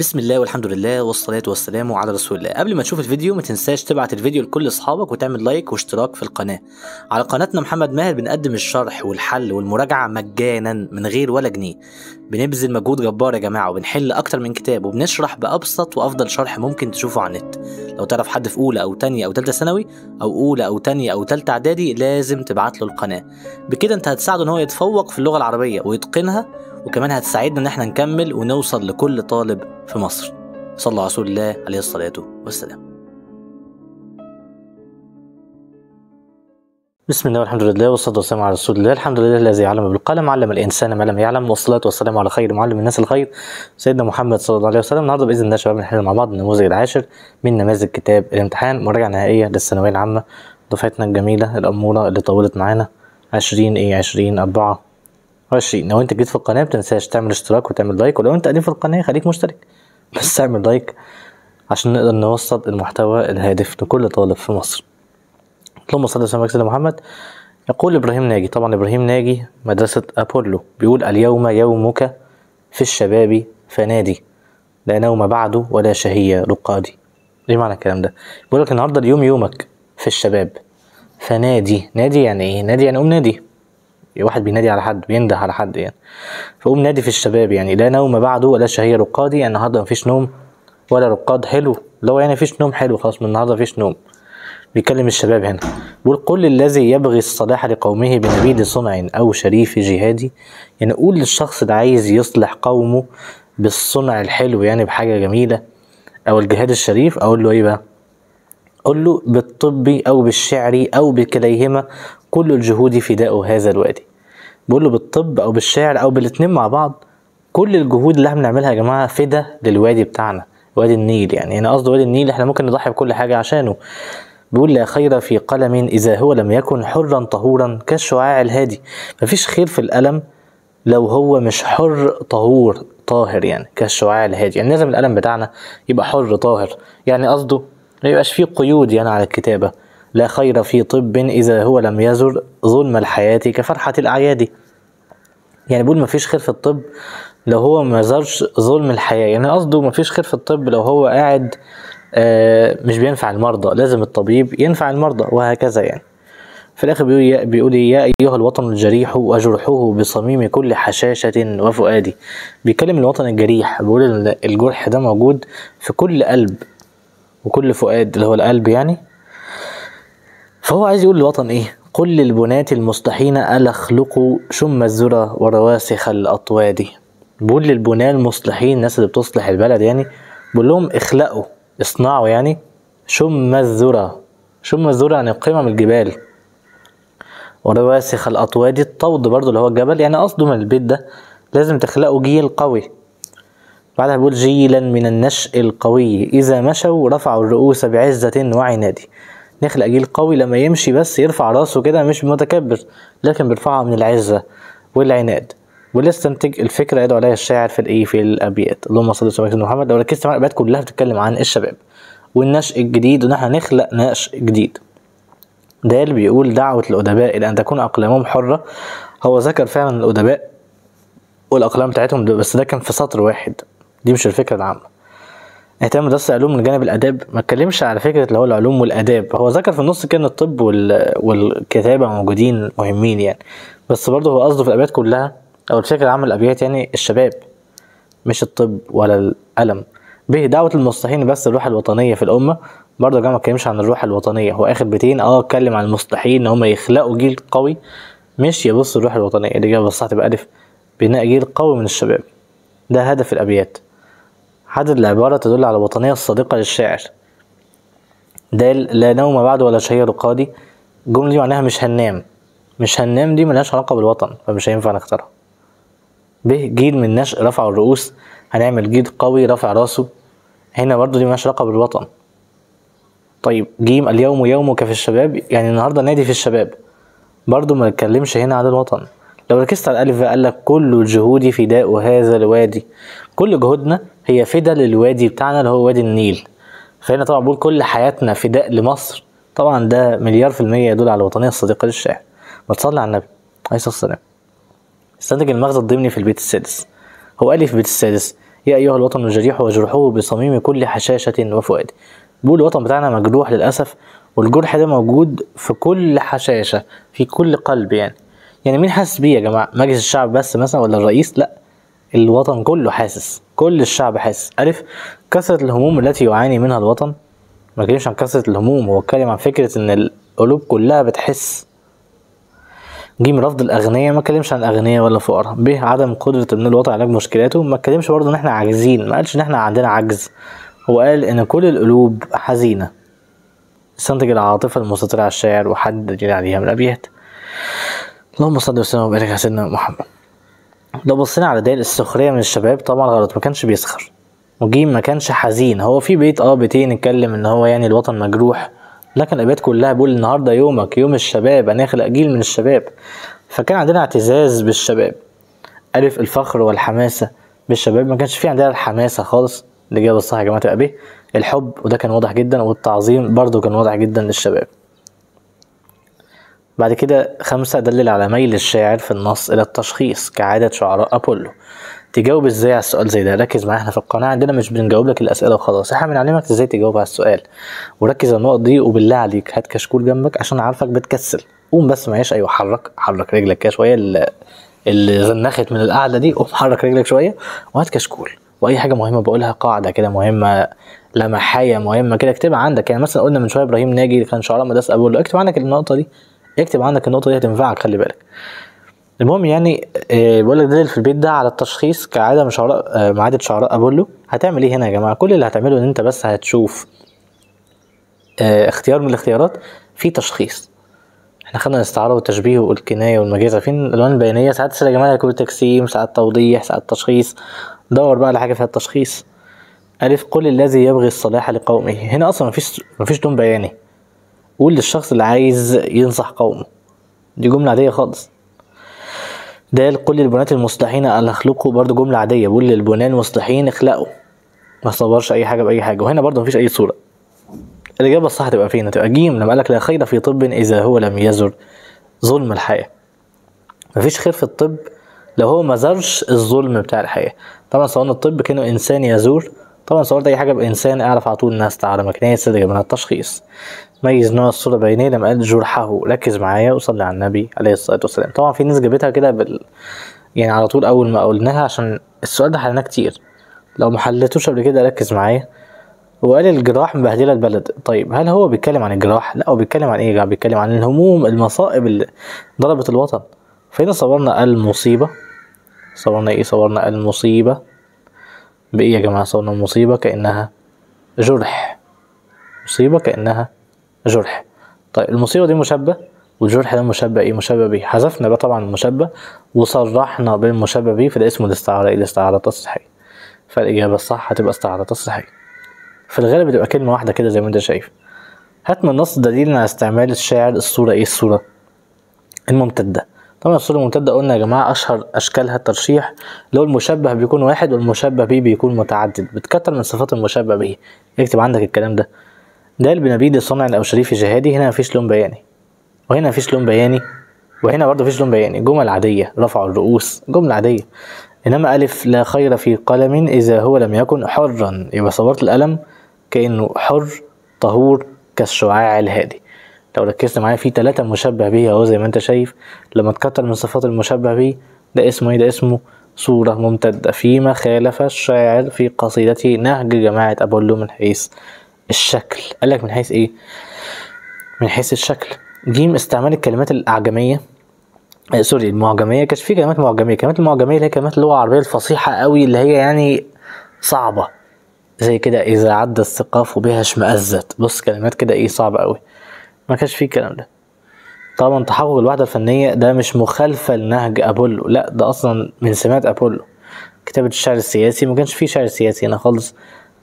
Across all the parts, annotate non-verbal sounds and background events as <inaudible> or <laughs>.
بسم الله والحمد لله والصلاة والسلام على رسول الله. قبل ما تشوف الفيديو ما تنساش تبعت الفيديو لكل أصحابك وتعمل لايك واشتراك في القناة. على قناتنا محمد ماهر بنقدم الشرح والحل والمراجعة مجانا من غير ولا جنيه. بنبذل مجهود جبار يا جماعة وبنحل أكتر من كتاب وبنشرح بأبسط وأفضل شرح ممكن تشوفه على النت. لو تعرف حد في أولى أو تانية أو تالتة ثانوي أو أولى أو تانية أو تالتة إعدادي لازم تبعت له القناة. بكده أنت هتساعده إن هو يتفوق في اللغة العربية ويتقنها وكمان هتساعدنا إن إحنا نكمل ونوصل لكل طالب في مصر. صلى على رسول الله عليه الصلاة والسلام. بسم الله والحمد لله والصلاة والسلام على رسول الله. الحمد لله الذي علم بالقلم علم الإنسان ما لم يعلم والصلاة والسلام على خير معلم الناس الخير. سيدنا محمد صلى الله عليه وسلم النهارده بإذن الله شباب نحل مع بعض النموذج العاشر من نماذج كتاب الامتحان مراجعة نهائية للثانوية العامة. دفعتنا الجميلة الأمورة اللي طولت معانا عشرين إيه عشرين أربعة. وعشرين لو أنت جديد في القناة متنساش تعمل اشتراك وتعمل like ولو أنت قديم في القناة خليك مشترك. بس اعمل like عشان نقدر نوصل المحتوى الهادف لكل طالب في مصر. اللهم صل وسلم على سيدنا محمد يقول إبراهيم ناجي طبعا إبراهيم ناجي مدرسة أبولو بيقول اليوم يومك في الشباب فنادي لا نوم بعده ولا شهي رقادي. إيه معنى الكلام ده؟ بيقول لك النهارده اليوم يومك في الشباب فنادي. نادي يعني إيه؟ نادي يعني قوم نادي. واحد بينادي على حد بينده على حد يعني. فقوم نادي في الشباب يعني لا نوم بعده ولا شهية رقادي يعني النهارده مفيش نوم ولا رقاد حلو. لو يعني مفيش نوم حلو خلاص من النهارده مفيش نوم. بيكلم الشباب هنا. بيقول قل الذي يبغي الصلاح لقومه بنبيل صنع أو شريف جهادي. يعني قول للشخص اللي عايز يصلح قومه بالصنع الحلو يعني بحاجة جميلة. أو الجهاد الشريف أقول له إيه بقى؟ قل له بالطب أو بالشعر أو بكليهما كل الجهود فداء هذا الوادي. بقول له بالطب أو بالشعر أو بالاتنين مع بعض كل الجهود اللي إحنا بنعملها يا جماعة فدا للوادي بتاعنا وادي النيل يعني. هنا قصده وادي النيل إحنا ممكن نضحي بكل حاجة عشانه. بيقول لا خير في قلم إذا هو لم يكن حرا طهورا كالشعاع الهادي. مفيش خير في القلم لو هو مش حر طهور طاهر يعني كالشعاع الهادي. يعني لازم القلم بتاعنا يبقى حر طاهر. يعني قصده ما يبقاش فيه قيود يعني على الكتابة. لا خير في طب إذا هو لم يزر ظلم الحياة كفرحة الأعياد. يعني بيقول مفيش خير في الطب لو هو ما زارش ظلم الحياة. يعني قصده مفيش خير في الطب لو هو قاعد آه مش بينفع المرضى. لازم الطبيب ينفع المرضى وهكذا يعني. في الآخر بيقول بيقول يا أيها الوطن الجريح وجرحه بصميم كل حشاشة وفؤادي. بيكلم الوطن الجريح بيقول الجرح ده موجود في كل قلب وكل فؤاد اللي هو القلب يعني. فهو عايز يقول للوطن إيه؟ قل للبناة المصلحين ألا اخلقوا شم الذرى ورواسخ الأطواد. بقول للبناة المصلحين الناس اللي بتصلح البلد يعني بقول لهم اخلقوا اصنعوا يعني شم الذرى شم الذرى يعني قمم الجبال. ورواسخ الأطواد الطود برضو اللي هو الجبل. يعني قصده من البيت ده لازم تخلقوا جيل قوي. بعدها بيقول جيلا من النشء القوي. إذا مشوا رفعوا الرؤوس بعزة وعناد. نخلق جيل قوي لما يمشي بس يرفع راسه كده مش متكبر لكن بيرفعها من العزة والعناد. وليستنتج الفكرة يدعو عليها الشاعر في الإيه في الأبيات. اللهم صل وسلم على محمد. لو ركزت مع الأبيات كلها بتتكلم عن الشباب والنشء الجديد وان إحنا نخلق نشء جديد. ده اللي بيقول دعوة الأدباء إلى أن تكون أقلامهم حرة. هو ذكر فعلا الأدباء والأقلام بتاعتهم بس ده كان في سطر واحد. دي مش الفكرة العامة. اهتم مدرسة علوم من جانب الآداب ما اتكلمش على فكرة اللي هو العلوم والآداب. هو ذكر في النص كان الطب وال... والكتابة موجودين مهمين يعني. بس برضه هو قصده في الأبيات كلها أو الفكرة العامة الأبيات يعني الشباب مش الطب ولا القلم به دعوة المصلحين بس الروح الوطنية في الأمة. برضه يا ما اتكلمش عن الروح الوطنية. هو آخر بيتين آه اتكلم عن المصلحين إن هم يخلقوا جيل قوي مش يبصوا الروح الوطنية. الإجابة الصح تبقى ألف. بناء جيل قوي من الشباب. ده هدف الأبيات. حدد العبارة تدل على الوطنية الصادقة للشاعر. د لا نوم بعد ولا شهية رقادي الجملة دي معناها مش هننام. مش هننام دي ملهاش علاقة بالوطن فمش هينفع نختارها. ب جيل من نشء رفع الرؤوس. هنعمل جيل قوي رفع راسه. هنا برضو دي ملهاش علاقة بالوطن. طيب جيم اليوم يومك في الشباب. يعني النهاردة نادي في الشباب. برضو ما نتكلمش هنا عن الوطن. لو ركزت على الألف قال لك كل الجهود فداء هذا الوادي. كل جهودنا هي فدا للوادي بتاعنا اللي هو وادي النيل. فهنا طبعا بقول كل حياتنا فداء لمصر. طبعا ده مليار في المية يدل على الوطنية الصديقة للشاعر ما تصلي على النبي عليه الصلاة والسلام. استنتج المغزى الضمني في البيت السادس. هو قال في البيت السادس. يا أيها الوطن الجريح وجرحه بصميم كل حشاشة وفؤاد. بيقول الوطن بتاعنا مجروح للأسف والجرح ده موجود في كل حشاشة في كل قلب يعني. يعني مين حاسس بيه يا جماعة؟ مجلس الشعب بس مثلا ولا الرئيس؟ لا. الوطن كله حاسس كل الشعب حاسس. ألف كثرة الهموم التي يعاني منها الوطن ما اتكلمش عن كثرة الهموم هو اتكلم عن فكرة إن القلوب كلها بتحس. جيم رفض الأغنياء ما اتكلمش عن الأغنياء ولا الفقراء ب عدم قدرة ابن الوطن علاج مشكلاته ما اتكلمش برضه إن إحنا عاجزين. ما قالش إن إحنا عندنا عجز. هو قال إن كل القلوب حزينة. استنتج العاطفة المسيطرة على الشاعر وحدد عليها من الأبيات. اللهم صل وسلم وبارك على سيدنا محمد. لو بصينا على دليل السخرية من الشباب طبعا غلط ما كانش بيسخر. وجيم ما كانش حزين هو في بيت آه بيتين اتكلم إن هو يعني الوطن مجروح لكن الابيات كلها بيقول النهارده يومك يوم الشباب أنا أخلق جيل من الشباب. فكان عندنا اعتزاز بالشباب ألف الفخر والحماسة بالشباب ما كانش في عندنا الحماسة خالص. الإجابة الصح يا جماعة تبقى ب الحب وده كان واضح جدا والتعظيم برضو كان واضح جدا للشباب. بعد كده خمسة دلل على ميل الشاعر في النص إلى التشخيص كعادة شعراء أبولو. تجاوب إزاي على السؤال زي ده؟ ركز معايا إحنا في القناة عندنا مش بنجاوب لك الأسئلة وخلاص. إحنا بنعلمك إزاي تجاوب على السؤال. وركز على النقط دي وبالله عليك هات كشكول جنبك عشان عارفك بتكسل. قوم بس معلش أيوه حرك حرك رجلك كده شوية اللي, زنخت من القعدة دي. قوم حرك رجلك شوية وهات كشكول. وأي حاجة مهمة بقولها قاعدة كده مهمة لمحاية مهمة كده اكتبها عندك. يعني مثلا قلنا من شوية إبراهيم ناجي كان شعراء مدرسة أبولو. اكتب عندك النقطة دي. اكتب عندك النقطة دي هتنفعك خلي بالك. المهم يعني آه، بقول لك دليل في البيت ده على التشخيص كعادة من شعراء آه، معادة شعراء أبولو. هتعمل إيه هنا يا جماعة؟ كل اللي هتعمله إن أنت بس هتشوف آه، اختيار من الاختيارات في تشخيص. إحنا خدنا الاستعارة والتشبيه والكناية والمجاز عارفين الألوان البيانية ساعات يا جماعة يكون تجسيم ساعات توضيح ساعات تشخيص. دور بقى على حاجة فيها التشخيص. ألف قل الذي يبغي الصلاح لقومه. هنا أصلا مفيش مفيش لون بياني. قول للشخص اللي عايز ينصح قومه. دي جملة عادية خالص. ده قل للبنات المصلحين أخلقوا برضه جملة عادية. بقول للبنات المصلحين اخلقوا. ما صبرش أي حاجة بأي حاجة. وهنا برضه مفيش أي صورة. الإجابة الصح تبقى فين؟ هتبقى جيم. لما قالك لا خير في طب إذا هو لم يزر. ظلم الحياة. مفيش خير في الطب لو هو ما زارش الظلم بتاع الحياة. طبعا صورنا الطب كأنه إنسان يزور. طبعا صورت أي حاجة بإنسان أعرف على طول الناس تعالى مكنية صدق من التشخيص. ميز نوع الصورة بينيه لما قال جرحه. ركز معايا وصلي على النبي عليه الصلاة والسلام. طبعا في ناس جابتها كده بال يعني على طول أول ما قلناها عشان السؤال ده حلناه كتير. لو ما حلتوش قبل كده ركز معايا. وقال الجراح مبهدلة البلد. طيب هل هو بيتكلم عن الجراح؟ لا هو بيتكلم عن إيه بيتكلم عن الهموم المصائب اللي ضربت الوطن. فهنا صورنا المصيبة. صورنا إيه؟ صورنا المصيبة. بإيه يا جماعة صورنا المصيبة؟ كأنها جرح. مصيبة كأنها جرح. طيب المصيبة دي مشبه والجرح ده مشبه إيه؟ مشبه بيه حذفنا بقى طبعا المشبه وصرحنا بالمشبه بيه فده اسمه الاستعارة إيه الاستعارة؟ التصحيحيه فالإجابة الصح هتبقى استعارة تصحيحيه في الغالب بتبقى كلمة واحدة كده زي ما أنت شايف. هات من النص دليل على استعمال الشاعر الصورة إيه؟ الصورة الممتدة. طبعا الصورة الممتدة قلنا يا جماعة أشهر أشكالها الترشيح. هو المشبه بيكون واحد والمشبه بيه بيكون متعدد. بتكتر من صفات المشبه بيه اكتب عندك الكلام ده. ده بنبيد صنع أو شريف جهادي هنا مفيش لون بياني. وهنا مفيش لون بياني وهنا برضه مفيش لون بياني. جمل عادية رفع الرؤوس جملة عادية. إنما ألف لا خير في قلم إذا هو لم يكن حرا. يبقى صورت القلم كأنه حر طهور كالشعاع الهادي. لو ركزت معايا في تلاتة مشبه به أهو زي ما أنت شايف. لما تكتر من صفات المشبه به ده اسمه إيه؟ ده اسمه صورة ممتدة. فيما خالف الشاعر في قصيدته نهج جماعة أبولو من حيث الشكل. قالك من حيث إيه؟ من حيث الشكل. جيم استعمال الكلمات الأعجمية. آه سوري المعجمية. كانش في كلمات معجمية. الكلمات المعجمية اللي هي كلمات اللغة العربية الفصيحة قوي اللي هي يعني صعبة. زي كده إذا عدى الثقاف بها اشمأزت بص كلمات كده إيه صعبة أوي ما كانش فيه الكلام ده. طبعا تحقق الوحدة الفنية ده مش مخالفة لنهج أبولو. لا ده أصلا من سمات أبولو. كتابة الشعر السياسي. ما كانش فيه شعر سياسي هنا خالص.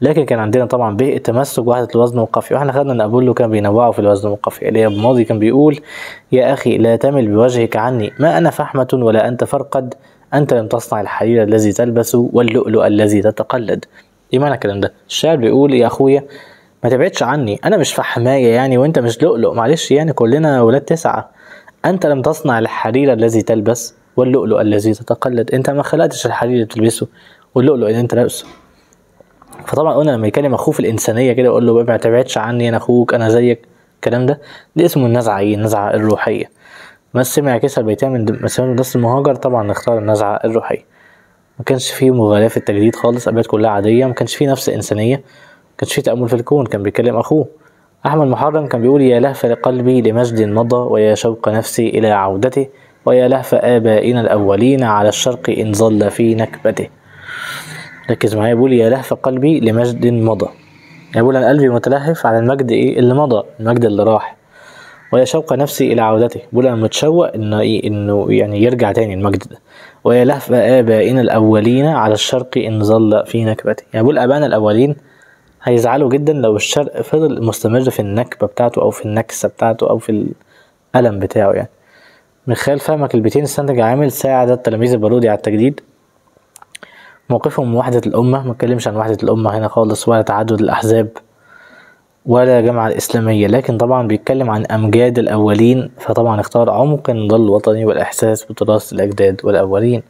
لكن كان عندنا طبعا به التمسك بوحدة الوزن والقافية وإحنا خدنا ان أبولو كان بينوعه في الوزن والقافية اللي هي بماضي كان بيقول يا أخي لا تمل بوجهك عني ما أنا فحمة ولا أنت فرقد أنت لم تصنع الحرير الذي تلبس واللؤلؤ الذي تتقلد. إيه معنى الكلام ده. الشاعر بيقول يا أخويا ما تبعدش عني أنا مش فحماية يعني وأنت مش لؤلؤ. معلش يعني كلنا ولاد تسعة. أنت لم تصنع الحرير الذي تلبس واللؤلؤ الذي تتقلد. أنت ما خلقتش الحرير اللي بتلبسه واللؤلؤ اللي أنت لابسه. فطبعا قلنا لما يكلم أخوه في الإنسانية كده يقول له ما تبعدش عني أنا أخوك أنا زيك الكلام ده. دي اسمه النزعة إيه؟ النزعة الروحية. بس سمع كسر بيتين من مدرسة المهاجر طبعا نختار النزعة الروحية. ما كانش فيه مغالاة في التجديد خالص أبيات كلها عادية ما كانش فيه نفس إنسانية. ما كانش فيه تأمل في الكون كان بيكلم أخوه. أحمد محرم كان بيقول يا لهف قلبي لمجد مضى ويا شوق نفسي إلى عودته ويا لهف آبائنا الأولين على الشرق إن ظل في نكبته. ركز معايا بيقول يا لهف قلبي لمجد مضى. يعني بيقول أنا قلبي متلهف على المجد إيه؟ اللي مضى المجد اللي راح. ويا شوق نفسي إلى عودته. بيقول أنا متشوق إنه إيه؟ إنه يعني يرجع تاني المجد ده. ويا لهف آبائنا الأولين على الشرق إن ظل في نكبته يعني بيقول آبائنا الأولين هيزعلوا جدا لو الشرق فضل مستمر في النكبة بتاعته أو في النكسة بتاعته أو في الألم بتاعه يعني. من خلال فهمك البيتين استنتج عامل ساعد التلاميذ البارودي على التجديد. موقفهم من وحدة الأمة ما اتكلمش عن وحدة الأمة هنا خالص ولا تعدد الأحزاب ولا جامعة الإسلامية لكن طبعا بيتكلم عن أمجاد الأولين فطبعا اختار عمق النضال الوطني والإحساس بتراث الأجداد والأولين.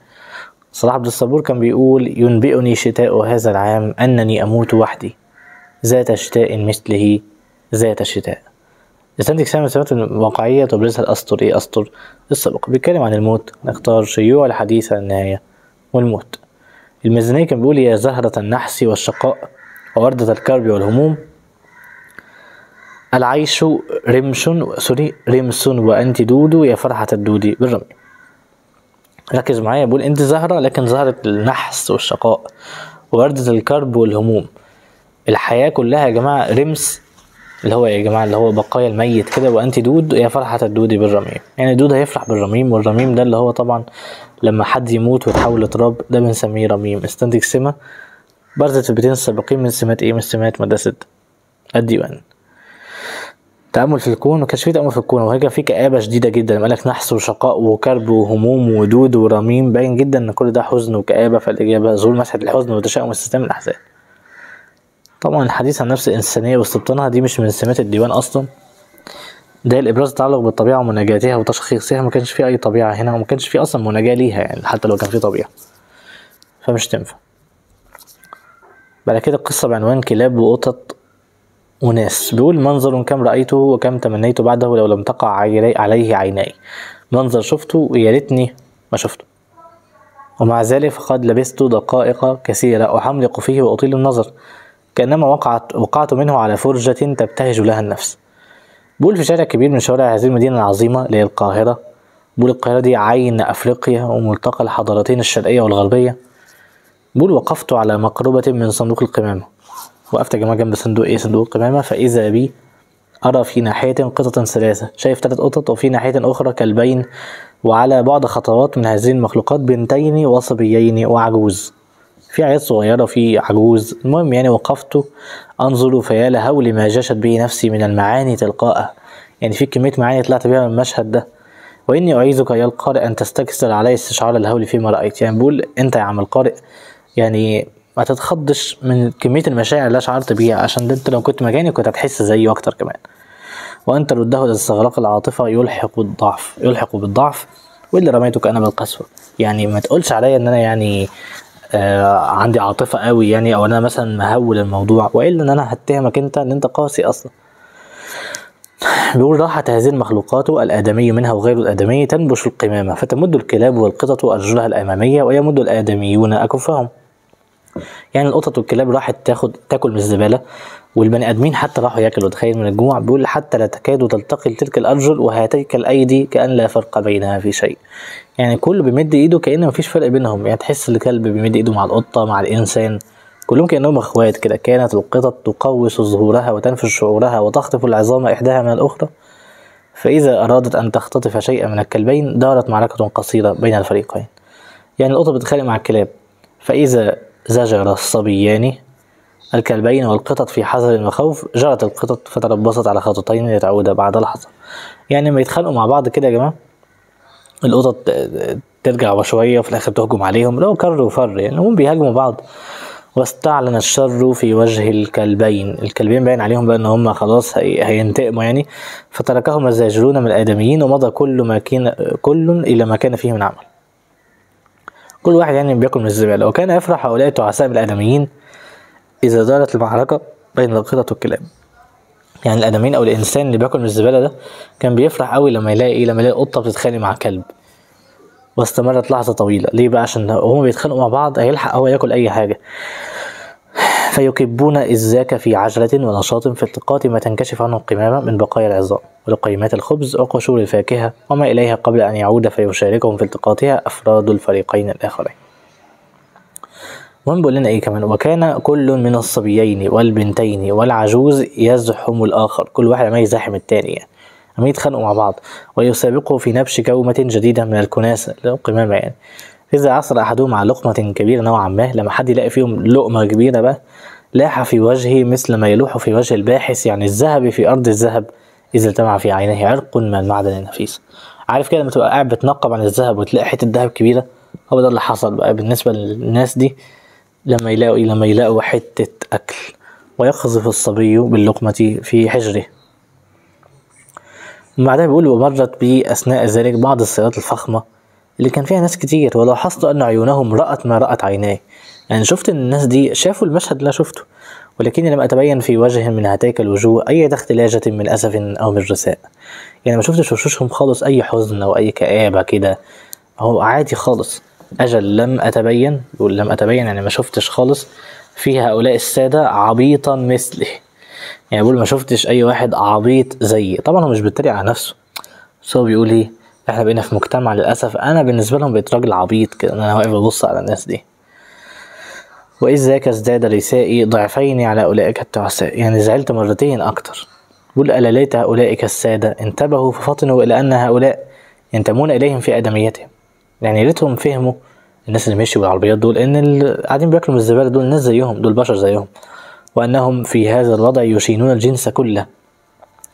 صلاح عبد الصبور كان بيقول ينبئني شتاء هذا العام أنني أموت وحدي ذات شتاء مثله ذات شتاء. استنتج سامي الصفات الواقعية تبرزها الأسطر إيه أسطر؟ السابق بيتكلم عن الموت نختار شيوع الحديث عن النهاية والموت. الميزانية كان بيقول يا زهرة النحس والشقاء ووردة الكرب والهموم. العيش رمش sorry رمس وأنت دود يا فرحة الدود بالرميم. ركز معايا بقول أنت زهرة لكن زهرة النحس والشقاء ووردة الكرب والهموم. الحياة كلها يا جماعة رمس اللي هو يا جماعة اللي هو بقايا الميت كده وأنت دود يا فرحة الدود بالرميم. يعني الدود هيفرح بالرميم والرميم ده اللي هو طبعا لما حد يموت ويتحول لتراب ده بنسميه رميم. استنتج سمة. برزت في البيتين السابقين من سمات إيه؟ من سمات مدرسة الديوان. تأمل في الكون ما كانش فيه تأمل في الكون. وهي في كآبة شديدة جدا. لما قالك نحس وشقاء وكرب وهموم ودود ورميم. باين جدا إن كل ده حزن وكآبة. فالإجابة ظهور مسحة الحزن وتشاؤم استسلام الأحزان طبعا الحديث عن نفس الإنسانية واستبطانها دي مش من سمات الديوان أصلا. ده الإبراز التعلق بالطبيعة ومناجاتها وتشخيصها ما كانش فيه أي طبيعة هنا وما كانش فيه أصلا مناجاة ليها يعني حتى لو كان فيه طبيعة. فمش تنفع. بعد كده القصة بعنوان كلاب وقطط وناس. بيقول منظر كم رأيته وكم تمنيت بعده لو لم تقع عليه عيناي. منظر شفته ويا ريتني ما شفته. ومع ذلك فقد لبثت دقائق كثيرة أحملق فيه وأطيل النظر. كأنما وقعت وقعت منه على فرجة تبتهج لها النفس. بقول في شارع كبير من شوارع هذه المدينة العظيمة اللي هي القاهرة. بقول القاهرة دي عين أفريقيا وملتقى الحضارتين الشرقية والغربية. بقول وقفت على مقربة من صندوق القمامة. وقفت يا جماعة جنب صندوق إيه؟ صندوق القمامة. فإذا بي أرى في ناحية قطط ثلاثة شايف ثلاث قطط وفي ناحية أخرى كلبين. وعلى بعد خطوات من هذه المخلوقات بنتين وصبيين وعجوز. في عيال صغيرة في عجوز. المهم يعني وقفت أنظر فيا لهول ما جاشت به نفسي من المعاني تلقاء يعني في كمية معاني طلعت بيها من المشهد ده. وإني أعيذك يا القارئ أن تستكثر علي استشعار الهول فيما رأيت. يعني بقول أنت يا عم القارئ يعني ما تتخضش من كمية المشاعر اللي شعرت بيها عشان أنت لو كنت مكاني كنت هتحس زيي أكتر كمان. وأن ترده إذا استغرق العاطفة يلحق بالضعف يلحق بالضعف. واللي رميتك أنا بالقسوة. يعني ما تقولش عليا إن أنا يعني آه عندي عاطفة قوي يعني أو أنا مثلا مهول الموضوع وإلا إن أنا هتهمك أنت إن أنت قاسي أصلا. بيقول راحت هذه المخلوقات الآدمي منها وغير الآدمي تنبش القمامة فتمد الكلاب والقطط أرجلها الأمامية ويمد الآدميون أكفهم. يعني القطط والكلاب راحت تاخد تاكل من الزبالة والبني آدمين حتى راحوا ياكلوا. تخيل من الجوع بيقول حتى لا تكاد تلتقي تلك الأرجل وهاتيك الأيدي كأن لا فرق بينها في شيء. يعني كله بيمد إيده كأن مفيش فرق بينهم. يعني تحس الكلب بيمد إيده مع القطة مع الإنسان. كلهم كأنهم أخوات كده. كانت القطط تقوس ظهورها وتنفش شعورها وتخطف العظام إحداها من الأخرى. فإذا أرادت أن تختطف شيئا من الكلبين دارت معركة قصيرة بين الفريقين. يعني القطة بتتخانق مع الكلاب. فإذا زجر الصبيان الكلبين والقطط في حذر وخوف. جرت القطط فتربصت على خطوتين لتعود بعد لحظة. يعني لما يتخانقوا مع بعض كده يا جماعة. القطط ترجع شوية وفي الآخر تهجم عليهم. لو كر وفر يعني هم بيهاجموا بعض. واستعلن الشر في وجه الكلبين. الكلبين باين عليهم بقى إن هم خلاص هي... هينتقموا يعني. فتركهم الزاجرون من الآدميين ومضى كل ما كان كل إلى ما كان فيه من عمل كل واحد يعني بياكل من الزبالة. وكان يفرح هؤلاء التعساء بالآدميين إذا دارت المعركة بين القطط والكلاب يعني الآدميين أو الإنسان اللي بياكل من الزبالة ده كان بيفرح أوي لما يلاقي إيه؟ لما يلاقي قطة بتتخانق مع كلب. واستمرت لحظة طويلة. ليه بقى؟ عشان هما بيتخانقوا مع بعض هيلحق هو ياكل أي حاجة. فيكبون إزاك في عجلة ونشاط في التقاط ما تنكشف عنه القمامة من بقايا العظام ولقيمات الخبز وقشور الفاكهة وما إليها قبل أن يعود فيشاركهم في التقاطها أفراد الفريقين الآخرين. المهم بيقول لنا إيه كمان وكان كل من الصبيين والبنتين والعجوز يزحم الآخر كل واحد عمال يزاحم التاني. يعني عمال يتخانقوا مع بعض ويسابقه في نبش كومة جديدة من الكناسة القمامة يعني. إذا عصر أحدهم على لقمة كبيرة نوعا ما لما حد يلاقي فيهم لقمة كبيرة بقى لاح في وجهه مثل ما يلوح في وجه الباحث يعني الذهب في أرض الذهب إذا التمع في عينيه عرق من المعدن النفيس. عارف كده لما تبقى قاعد بتنقب عن الذهب وتلاقي حتة ذهب كبيرة؟ هو ده اللي حصل بقى بالنسبة للناس دي لما يلاقوا لما يلاقوا حتة أكل. ويقذف الصبي باللقمة في حجره. بعدها بيقول ومرت بي أثناء ذلك بعض السيارات الفخمة اللي كان فيها ناس كتير ولاحظت أن عيونهم رأت ما رأت عيناي يعني شفت إن الناس دي شافوا المشهد اللي شفته ولكني لم أتبين في وجه من هاتيك الوجوه أي اختلاجة من أسف أو من رثاء يعني ما شفتش وشوشهم خالص أي حزن أو أي كآبة كده. هو عادي خالص. أجل لم أتبين لم أتبين يعني ما شفتش خالص في هؤلاء السادة عبيطا مثلي. يعني بيقول ما شفتش أي واحد عبيط زيي. طبعا هو مش بيتريق على نفسه. بس هو بيقول إيه؟ إحنا بقينا في مجتمع للأسف. أنا بالنسبة لهم بقيت راجل عبيط كده أنا واقف ببص على الناس دي. وإذ ازداد ليسائي ضعفين على أولئك التعساء. يعني زعلت مرتين أكتر. بقول ألا ليت أولئك السادة انتبهوا ففطنوا إلى أن هؤلاء ينتمون إليهم في آدميتهم. يعني ريتهم فهموا الناس اللي مشوا بالعربيات دول إن اللي قاعدين بياكلوا من الزبالة دول ناس زيهم دول بشر زيهم. وأنهم في هذا الوضع يشينون الجنس كله.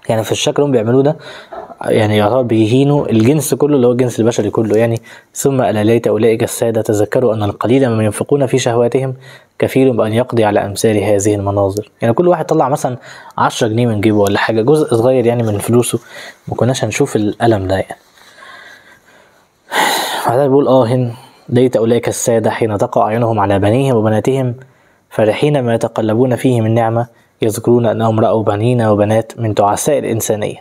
يعني في الشكل اللي هم بيعملوه ده يعني يعتبر بيهينوا الجنس كله اللي هو الجنس البشري كله. يعني ثم ألا ليت أولئك السادة تذكروا أن القليل مما ينفقون في شهواتهم كفيل بأن يقضي على أمثال هذه المناظر. يعني كل واحد طلع مثلا 10 جنيه من جيبه ولا حاجة جزء صغير يعني من فلوسه. ما كناش هنشوف الألم ده يعني. بعدها بيقول آه ليت أولئك السادة حين تقع أعينهم على بنيهم وبناتهم فرحين ما يتقلبون فيه من نعمة. يذكرون أنهم رأوا بنين وبنات من تعساء الإنسانية.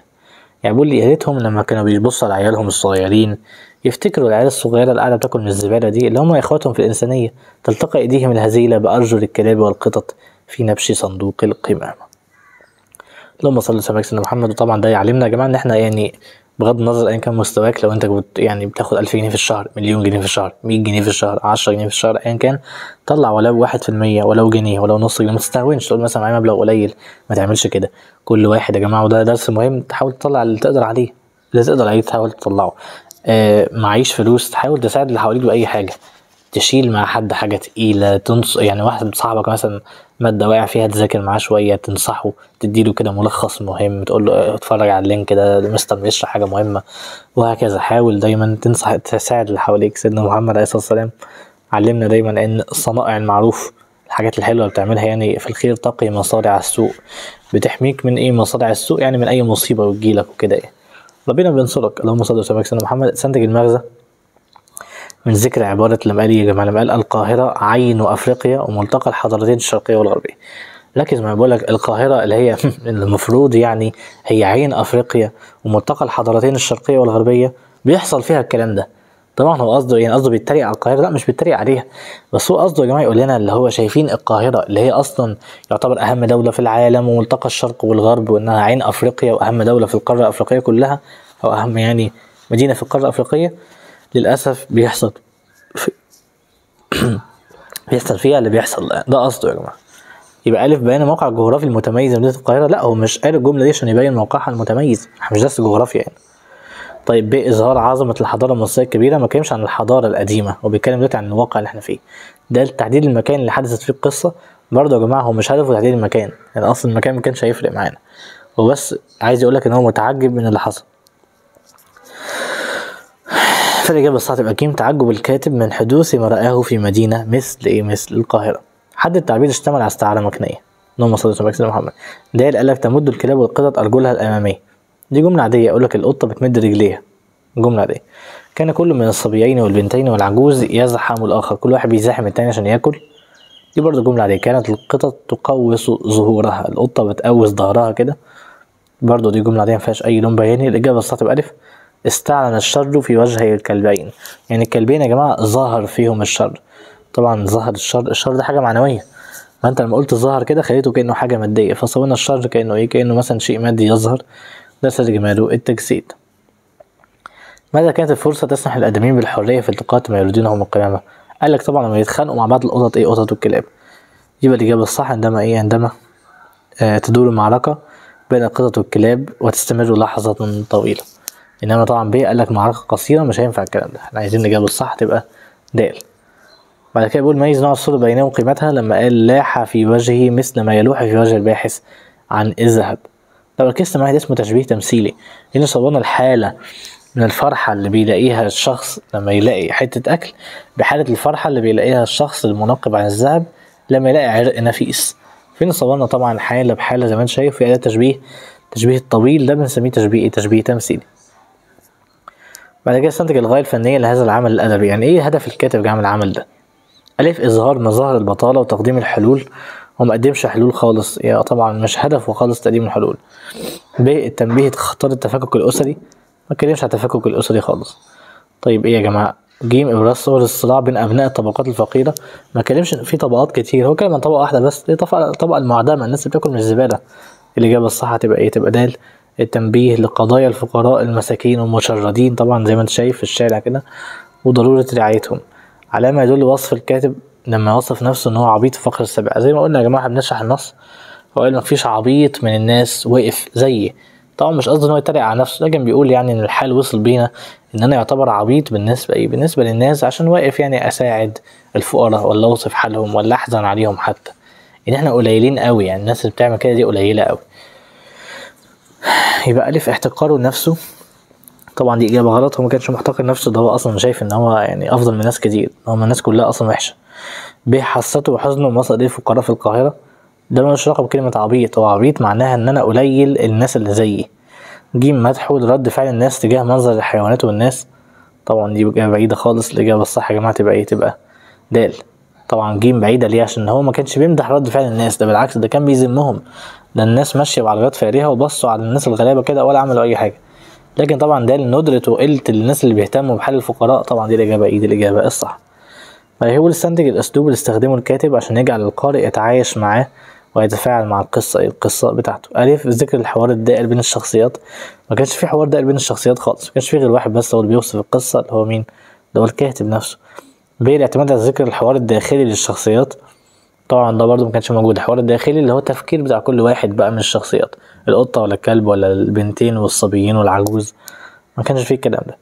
يعني بيقول لي يا ريتهم لما كانوا بيبصوا على عيالهم الصغيرين يفتكروا العيال الصغيرة اللي قاعدة بتاكل من الزبالة دي اللي هم إخواتهم في الإنسانية. تلتقي أيديهم الهزيلة بأرجل الكلاب والقطط في نبش صندوق القمامة. اللهم صل وسلم على سيدنا محمد. وطبعا ده يعلمنا يا جماعة إن إحنا يعني بغض النظر ايا كان مستواك لو أنت يعني بتاخد ألف جنيه في الشهر مليون جنيه في الشهر مية جنيه في الشهر عشرة جنيه في الشهر ايا كان طلع ولو واحد في المية ولو جنيه ولو نص جنيه. ما تستهونش تقول مثلا معايا مبلغ قليل. ما تعملش كده. كل واحد يا جماعة وده درس مهم تحاول تطلع اللي تقدر عليه. اللي تقدر عليه تحاول تطلعه. آه معيش فلوس تحاول تساعد اللي حواليك بأي حاجة. تشيل مع حد حاجة تقيلة تنص يعني واحد صاحبك مثلا مادة واقع فيها تذاكر معاه شوية تنصحه تديله كده ملخص مهم تقول له اتفرج على اللينك ده المستر بيشرح حاجة مهمة وهكذا. حاول دايما تنصح تساعد اللي حواليك. سيدنا محمد عليه الصلاة والسلام علمنا دايما إن الصنائع المعروف الحاجات الحلوة اللي بتعملها يعني في الخير تقي مصارع السوء بتحميك من إيه مصارع السوء يعني من أي مصيبة بتجيلك وكده إيه ربنا بينصرك. اللهم صل وسلم على سيدنا محمد. استنتج المغزى. من ذكر عبارة لما قال يا جماعة لما قال القاهرة عين أفريقيا وملتقى الحضارتين الشرقية والغربية. ركز ما بقول لك القاهرة اللي هي <laughs> المفروض يعني هي عين أفريقيا وملتقى الحضارتين الشرقية والغربية بيحصل فيها الكلام ده. طبعا هو قصده يعني قصده بيتريق على القاهرة؟ لا مش بيتريق عليها. بس هو قصده يا جماعة يقول لنا اللي هو شايفين القاهرة اللي هي أصلا يعتبر أهم دولة في العالم وملتقى الشرق والغرب وإنها عين أفريقيا وأهم دولة في القارة الأفريقية كلها أو أهم يعني مدينة في القارة الأفريقية. للأسف بيحصل في <clears throat> بيحصل فيها اللي بيحصل. ده, ده قصده يا جماعة. يبقى ألف بيان الموقع الجغرافي المتميز لمدينة القاهرة. لا هو مش قال الجملة دي عشان يبين موقعها المتميز. إحنا مش درس جغرافيا يعني. طيب ب إظهار عظمة الحضارة المصرية الكبيرة ما كلمش عن الحضارة القديمة هو بيتكلم دلوقتي عن الواقع اللي إحنا فيه. ده تحديد المكان اللي حدثت فيه القصة. برضه يا جماعة هو مش هدفه تحديد المكان. يعني أصلا المكان ما كانش هيفرق معانا. هو بس عايز يقول لك إن هو متعجب من اللي حصل. فالإجابة الصح تبقى كيم تعجب الكاتب من حدوث ما رآه في مدينة مثل إيه؟ مثل القاهرة. حد التعبير اشتمل على استعارة مكنية. اللهم صل على محمد. ده قال لك تمد الكلاب والقطط أرجلها الأمامية. دي جملة عادية أقول لك القطة بتمد رجليها. الجملة دي كان كل من الصبيين والبنتين والعجوز يزحم الآخر. كل واحد بيزاحم التاني عشان ياكل. دي برضه جملة عادية. كانت القطط تقوس ظهورها. القطة بتقوس ظهرها كده. برضه دي جملة عادية مفيهاش أي لون بياني. الإجابة الصح تبقى ألف. استعلن الشر في وجهي الكلبين. يعني الكلبين يا جماعة ظهر فيهم الشر. طبعا ظهر الشر الشر ده حاجة معنوية. ما انت لما قلت ظهر كده خليته كأنه حاجة مادية. فصورنا الشر كأنه إيه؟ كأنه مثلا شيء مادي يظهر. ده سر جماله. التجسيد. ماذا كانت الفرصة تسمح للآدميين بالحرية في التقاط ما يريدونه القيامة؟ قال لك طبعا لما يتخانقوا مع بعض القطط إيه؟ قطط والكلاب يبقى الإجابة الصح عندما إيه؟ عندما آه تدور المعركة بين القطط والكلاب وتستمر لحظة طويلة. إنما طبعا ب قال لك معركة قصيرة مش هينفع الكلام ده. إحنا عايزين الإجابة الصح تبقى د بعد كده بيقول ميز نوع الصورة بينه وقيمتها لما قال لاح في وجهه مثل ما يلوح في وجه الباحث عن الذهب. لو ركزت معايا ده اسمه تشبيه تمثيلي. لأن صورنا الحالة من الفرحة اللي بيلاقيها الشخص لما يلاقي حتة أكل؟ بحالة الفرحة اللي بيلاقيها الشخص المنقب عن الذهب لما يلاقي عرق نفيس. فين صورنا طبعا حالة بحالة زي ما أنت شايف في أداة تشبيه؟ تشبيه الطويل ده بنسميه تشبيه تشبيه تمثيلي. بعد كده استنتج الغاية الفنية لهذا العمل الأدبي. يعني إيه هدف الكاتب جعل العمل ده؟ ألف إظهار مظاهر البطالة وتقديم الحلول. ومقدمش حلول خالص. يا طبعا مش هدفه خالص تقديم الحلول. ب التنبيه خطر التفكك الأسري. ما اتكلمش على التفكك الأسري خالص. طيب إيه يا جماعة؟ جيم إبراز صور الصراع بين أبناء الطبقات الفقيرة. ما اتكلمش في طبقات كتير. هو كلام عن طبقة واحدة بس. دي الطبقة المعدمة. الناس بتاكل من الزبالة. الإجابة الصح هتبقى إيه؟ تبقى دال. التنبيه لقضايا الفقراء المساكين والمشردين طبعا زي ما انت شايف في الشارع كده وضرورة رعايتهم. على ما يدل وصف الكاتب لما وصف نفسه إن هو عبيط في فقر السبع زي ما قلنا يا جماعة إحنا بنشرح النص هو قال مفيش عبيط من الناس وقف زيي. طبعا مش قصده إن هو يتريق على نفسه لكن بيقول يعني إن الحال وصل بينا إن أنا يعتبر عبيط بالنسبة إيه؟ بالنسبة للناس عشان واقف يعني أساعد الفقراء ولا أوصف حالهم ولا أحزن عليهم حتى. ان إحنا قليلين قوي يعني الناس اللي بتعمل كده دي قليلة قوي يبقى ألف احتقاره لنفسه. طبعا دي إجابة غلط هو ما كانش محتقر نفسه ده هو أصلا شايف إن هو يعني أفضل من ناس كتير هو الناس كلها أصلا وحشة. ب حسته وحزنه ومصدر إيه الفقراء في القاهرة. ده ملوش علاقة بكلمة عبيط هو عبيط معناها إن أنا قليل الناس اللي زيي. جيم مدحه لرد فعل الناس تجاه منظر الحيوانات والناس. طبعا دي إجابة بعيدة خالص الإجابة الصح يا جماعة تبقى إيه؟ تبقى د طبعا جيم بعيدة ليه؟ عشان هو ما كانش بيمدح رد فعل الناس ده بالعكس ده كان بيذمهم. ده الناس ماشية بعربيات فارهة وبصوا على الناس الغلابة كده ولا عملوا أي حاجة. لكن طبعا ده ندرة وقلة الناس اللي بيهتموا بحال الفقراء طبعا دي الإجابة إيه؟ دي الإجابة الصح. فهو استنتج الأسلوب اللي استخدمه الكاتب عشان يجعل القارئ يتعايش معاه ويتفاعل مع القصة القصة بتاعته. ألف ذكر الحوار الدائر بين الشخصيات. ما كانش في حوار دائر بين الشخصيات خالص. ما كانش في غير واحد بس هو اللي بيوصف القصة اللي هو مين؟ اللي هو الكاتب نفسه. ب الاعتماد على ذكر الحوار الداخلي للشخصيات. طبعا ده برضه ما كانش موجود. الحوار الداخلي اللي هو التفكير بتاع كل واحد بقى من الشخصيات. القطة ولا الكلب ولا البنتين والصبيين والعجوز. ما كانش فيه الكلام ده.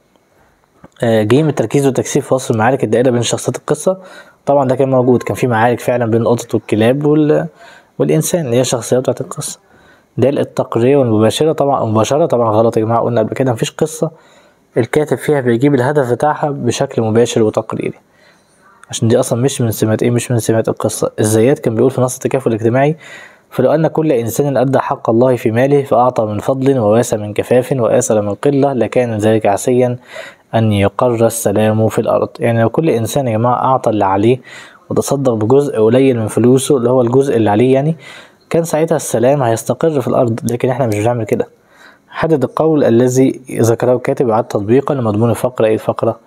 جيم التركيز والتكثيف في وصف المعارك الدائرة بين شخصيات القصة. طبعا ده كان موجود. كان في معارك فعلا بين القطط والكلاب وال... والإنسان. اللي هي الشخصيات بتاعت القصة. ده التقرية والمباشرة. طبعا المباشرة طبعا غلط يا جماعة. قلنا قبل كده مفيش قصة. الكاتب فيها بيجيب الهدف بتاعها بشكل مباشر وتقريري. عشان دي أصلا مش من سمات إيه مش من سمات القصة. الزيات كان بيقول في نص التكافل الاجتماعي فلو أن كل إنسان أدى حق الله في ماله فأعطى من فضل وواسى من كفاف واثر من قلة لكان ذلك عسيا أن يقر السلام في الأرض. يعني لو كل إنسان يا جماعة أعطى اللي عليه وتصدق بجزء قليل من فلوسه اللي هو الجزء اللي عليه يعني كان ساعتها السلام هيستقر في الأرض. لكن إحنا مش بنعمل كده. حدد القول الذي ذكره الكاتب يعد تطبيقا لمضمون الفقرة إيه الفقرة؟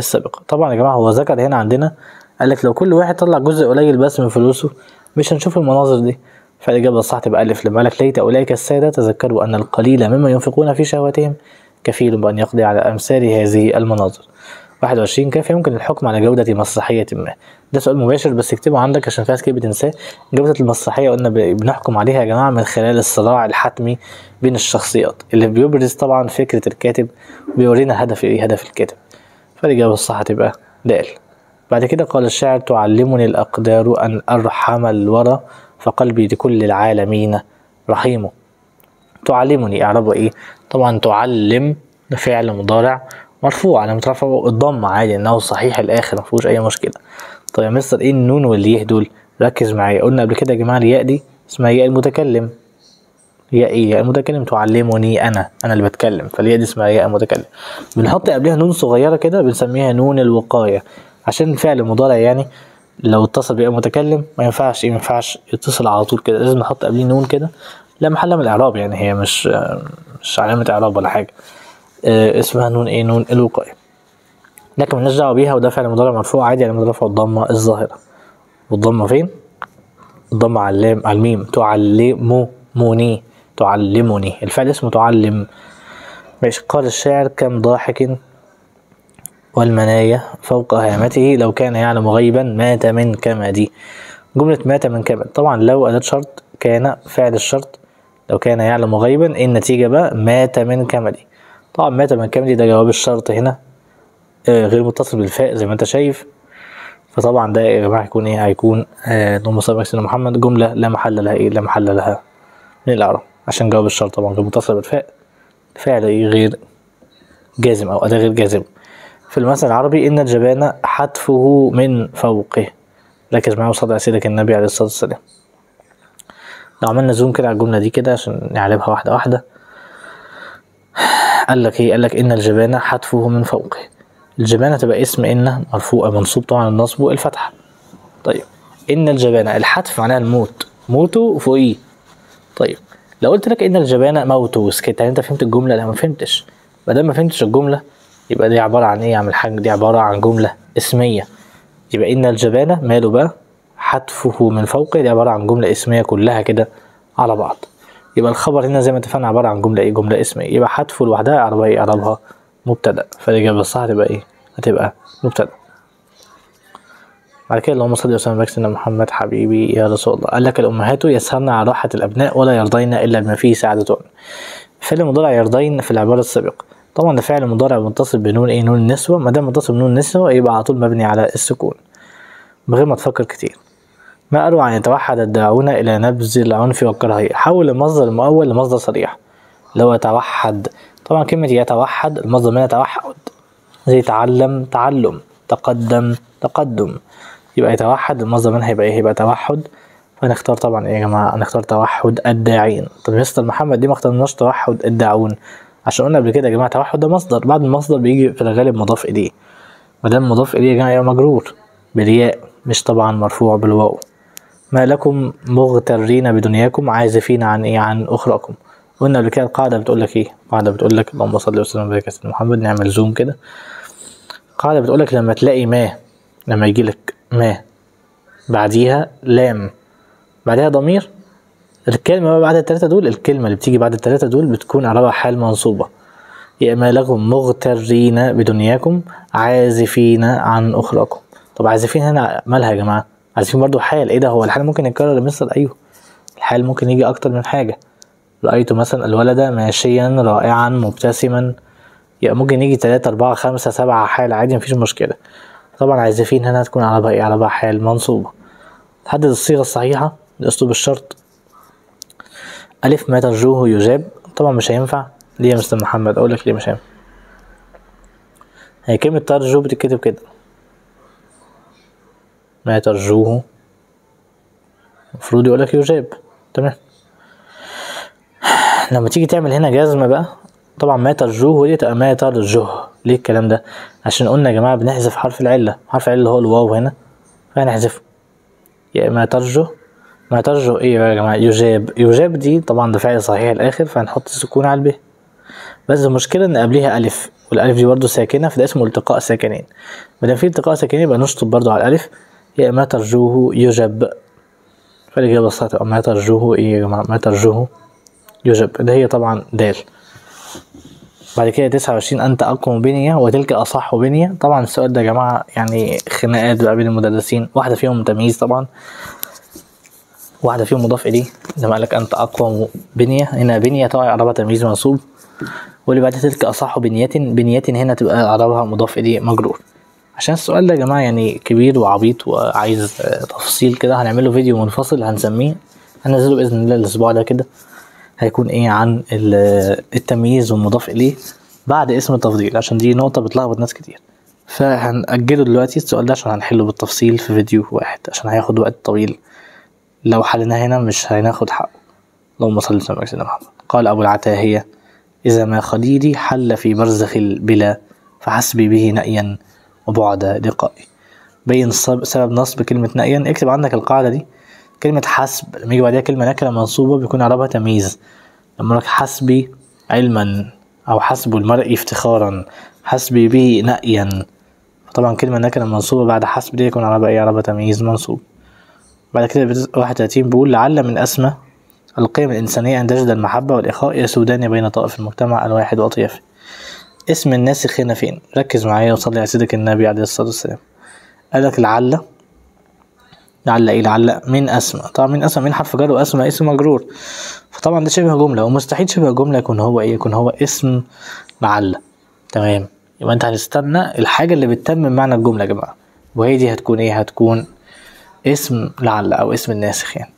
السابقة طبعا يا جماعة هو ذكر هنا عندنا؟ قال لك لو كل واحد طلع جزء قليل بس من فلوسه مش هنشوف المناظر دي. فالإجابة الصح تبقى ألف لما قالك ليت أولئك السادة تذكروا أن القليل مما ينفقون في شهواتهم كفيل بأن يقضي على أمثال هذه المناظر. 21 كيف يمكن الحكم على جودة مسرحية ما؟ ده سؤال مباشر بس اكتبه عندك عشان في ناس كتير بتنساه. جودة المسرحية قلنا بنحكم عليها يا جماعة من خلال الصراع الحتمي بين الشخصيات. اللي بيبرز طبعا فكرة الكاتب وبيورينا هدف إيه؟ هدف الكاتب. فالإجابة الصح هتبقى د بعد كده قال الشاعر تعلمني الأقدار أن أرحم الورى فقلبي لكل العالمين رحيم. تعلمني إعرابه إيه؟ طبعا تعلم فعل مضارع مرفوع على مترفعه الضم عادي إنه صحيح الآخر مفيهوش أي مشكلة. طيب يا مستر إيه النون والياء دول؟ ركز معايا. قلنا قبل كده يا جماعة الياء دي اسمها ياء المتكلم. ياء إيه ياء المتكلم تعلمني أنا أنا اللي بتكلم فالياء دي اسمها ياء المتكلم بنحط قبلها نون صغيرة كده بنسميها نون الوقاية عشان الفعل المضارع يعني لو اتصل بياء متكلم ما ينفعش ما ينفعش يتصل على طول كده لازم نحط قبليه نون كده لا محل من الإعراب يعني هي مش مش علامة إعراب ولا حاجة. آه، اسمها نون إيه؟ نون الوقاية. لكن ملناش دعوة بيها وده فعل مضارع مرفوع عادي يعني مرفوع الضمة الظاهرة. والضمة فين؟ الضمة على اللام على الميم. تعلمني تعلمني. الفعل اسمه تعلم. ماشي قال الشاعر كم ضاحك والمنايا فوق هامته. لو كان يعلم غيبا مات من كمدي جملة مات من كمد طبعا لو أداة شرط كان فعل الشرط. لو كان يعلم غيبا النتيجة بقى مات من كمدي طبعا مات من كمدي ده جواب الشرط هنا. آه، غير متصل بالفاء زي ما أنت شايف. فطبعا ده يا جماعة هيكون إيه؟ هيكون آه، اللهم صل على سيدنا محمد. جملة لا محل لها إيه؟ لا محل لها. من الإعراب. عشان جواب الشرط طبعا غير متصل بالفاء فعل إيه غير جازم أو أداة غير جازمة في المثل العربي إن الجبان حتفه من فوقه. ركز معايا وصدق سيدك النبي عليه الصلاة والسلام. لو عملنا زوم كده على الجملة دي كده عشان نعلبها واحدة واحدة. قال لك إيه؟ قال لك إن الجبان حتفه من فوقه. الجبانة تبقى اسم إن مرفوع منصوب طبعا النصب الفتحة طيب إن الجبان الحتف معناها الموت. موته فوقيه. طيب لو قلت لك إن الجبان موت وسكت يعني أنت فهمت الجملة؟ لا ما فهمتش. ما دام ما فهمتش الجملة يبقى دي عبارة عن إيه يا عم الحاج؟ دي عبارة عن جملة اسمية. يبقى إن الجبانة ماله بقى؟ حتفه من فوقه. دي عبارة عن جملة اسمية كلها كده على بعض. يبقى الخبر هنا زي ما اتفقنا عبارة عن جملة إيه؟ جملة اسمية. يبقى حتفه لوحدها إعرابها إيه إعرابها مبتدأ. فالإجابة الصح هتبقى إيه؟ هتبقى مبتدأ. بعد كده اللهم صل وسلم على سيدنا محمد حبيبي يا رسول الله. قال لك الأمهات يسهرن على راحة الأبناء ولا يرضين إلا بما فيه سعادتهن فعل مضارع يرضين في العبارة السابقة. طبعا ده فعل مضارع متصل بنون إيه؟ نون النسوة ما دام متصل بنون النسوة يبقى على طول مبني على السكون. من غير ما تفكر كتير. ما أروع أن يتوحد الداعون إلى نبذ العنف والكراهية؟ حول المصدر المؤول لمصدر صريح. لو يتوحد. طبعا كلمة يتوحد المصدر منها توحد زي تعلم تعلم تقدم تقدم. يبقى يتوحد المصدر منها يبقى إيه؟ يبقى توحد. فنختار طبعا إيه يا جماعة؟ نختار توحد الداعين. طب مستر محمد دي ما اخترناش توحد الداعون؟ عشان قلنا قبل كده يا جماعة توحد ده مصدر. بعد المصدر بيجي في الغالب مضاف إليه. ما دام مضاف إليه يا جماعة يبقى مجرور بالياء مش طبعا مرفوع بالواو. ما لكم مغترين بدنياكم عازفين عن إيه؟ عن أخراكم قلنا قبل كده القاعدة بتقول لك إيه؟ القاعدة بتقول لك اللهم صل وسلم وبارك على سيدنا محمد نعمل زوم كده. القاعدة بتقول لك لما تلاقي ما لما يجي لك ما. بعديها لام. بعدها ضمير. الكلمة بقى بعد التلاتة دول الكلمة اللي بتيجي بعد التلاتة دول بتكون إعرابها حال منصوبة. يا ما لكم مغترين بدنياكم عازفين عن أخراكم طب عازفين هنا مالها يا جماعة؟ عازفين برضو حال. إيه ده؟ هو الحال ممكن يتكرر يا مستر؟ أيوه. الحال ممكن يجي أكتر من حاجة. رأيت مثلا الولد ماشيا رائعا مبتسما. يبقى ممكن يجي تلاتة أربعة خمسة سبعة حال عادي مفيش مشكلة. طبعا عازفين هنا هتكون إعرابها إيه إعرابها حال منصوبة. تحدد الصيغة الصحيحة لأسلوب الشرط. ألف ما ترجوه يجاب. طبعا مش هينفع. ليه يا مستر محمد؟ أقول لك ليه مش هينفع. هي كلمة ترجو بتتكتب كده. ما ترجوه. المفروض يقول لك يجاب. تمام. لما تيجي تعمل هنا جزمة بقى طبعا ما ترجوه دي تبقى ما ترجوه ليه الكلام ده؟ عشان قلنا يا جماعة بنحذف حرف العلة. حرف اللي هو الواو هنا. فهنحذفه يا ما ترجو. ما ترجو إيه يا جماعة؟ يجاب. يجاب دي طبعا ده فعل صحيح الآخر فهنحط السكون على الب بس المشكلة إن قبلها ألف والألف دي برضه ساكنة فده اسمه التقاء ساكنين. مادام في التقاء ساكنين يبقى نشطب برضه على الألف. يا ما ترجوه يجب فالإجابة الصح تبقى ما ترجوه إيه يا جماعة؟ ما ترجوه يجب ده هي طبعا دال. بعد كده تسعة وعشرين أنت أقوم بنية وتلك أصح بنية طبعا السؤال ده يا جماعة يعني خناقات بقى بين المدرسين. واحدة فيهم تمييز طبعا. واحدة فيهم مضاف إليه. زي ما قالك أنت أقوم بنية هنا بنية طبعا إعرابها تمييز منصوب. واللي بعد تلك أصح بنية بنية هنا تبقى إعرابها مضاف إليه مجرور. عشان السؤال ده يا جماعة يعني كبير وعبيط وعايز تفصيل كده هنعمله فيديو منفصل هنسميه. هنزله بإذن الله الأسبوع ده كده. هيكون إيه عن ال- التمييز والمضاف إليه بعد اسم التفضيل عشان دي نقطة بتلخبط ناس كتير. فهنأجله دلوقتي السؤال ده عشان هنحله بالتفصيل في فيديو واحد عشان هياخد وقت طويل. لو حليناه هنا مش هناخد حقه. اللهم صل وسلم على سيدنا محمد. قال أبو العتاهية إذا ما خليلي حل في برزخ البلا فحسبي به نأيا وبعد لقائي. بين سبب نصب كلمة نأيا. اكتب عندك القاعدة دي. كلمة حسب لما يجي بعدها كلمة نكرة منصوبة بيكون عربها تمييز. لما لك حسبي علما أو حسب المرء افتخارا حسبي به نأيا. طبعا كلمة نكرة منصوبة بعد حسب دي يكون عربها إيه؟ عربها تمييز منصوب. بعد كده بت- 31 بيقول لعل من أسمى القيم الإنسانية أن تجد المحبة والإخاء يسودان بين طائف المجتمع الواحد وأطيافه. اسم الناسخ هنا فين؟ ركز معايا وصلي على سيدك النبي عليه الصلاة والسلام. قال لك لعل إيه لعل من اسمى طبعا من اسمى من حرف جر واسمى اسم مجرور. فطبعا ده شبه جملة ومستحيل شبه جملة يكون هو إيه يكون هو اسم لعل تمام؟ يبقى أنت هتستنى الحاجة اللي بتتمم معنى الجملة يا جماعة. وهي دي هتكون إيه؟ هتكون اسم لعل أو اسم الناسخ يعني.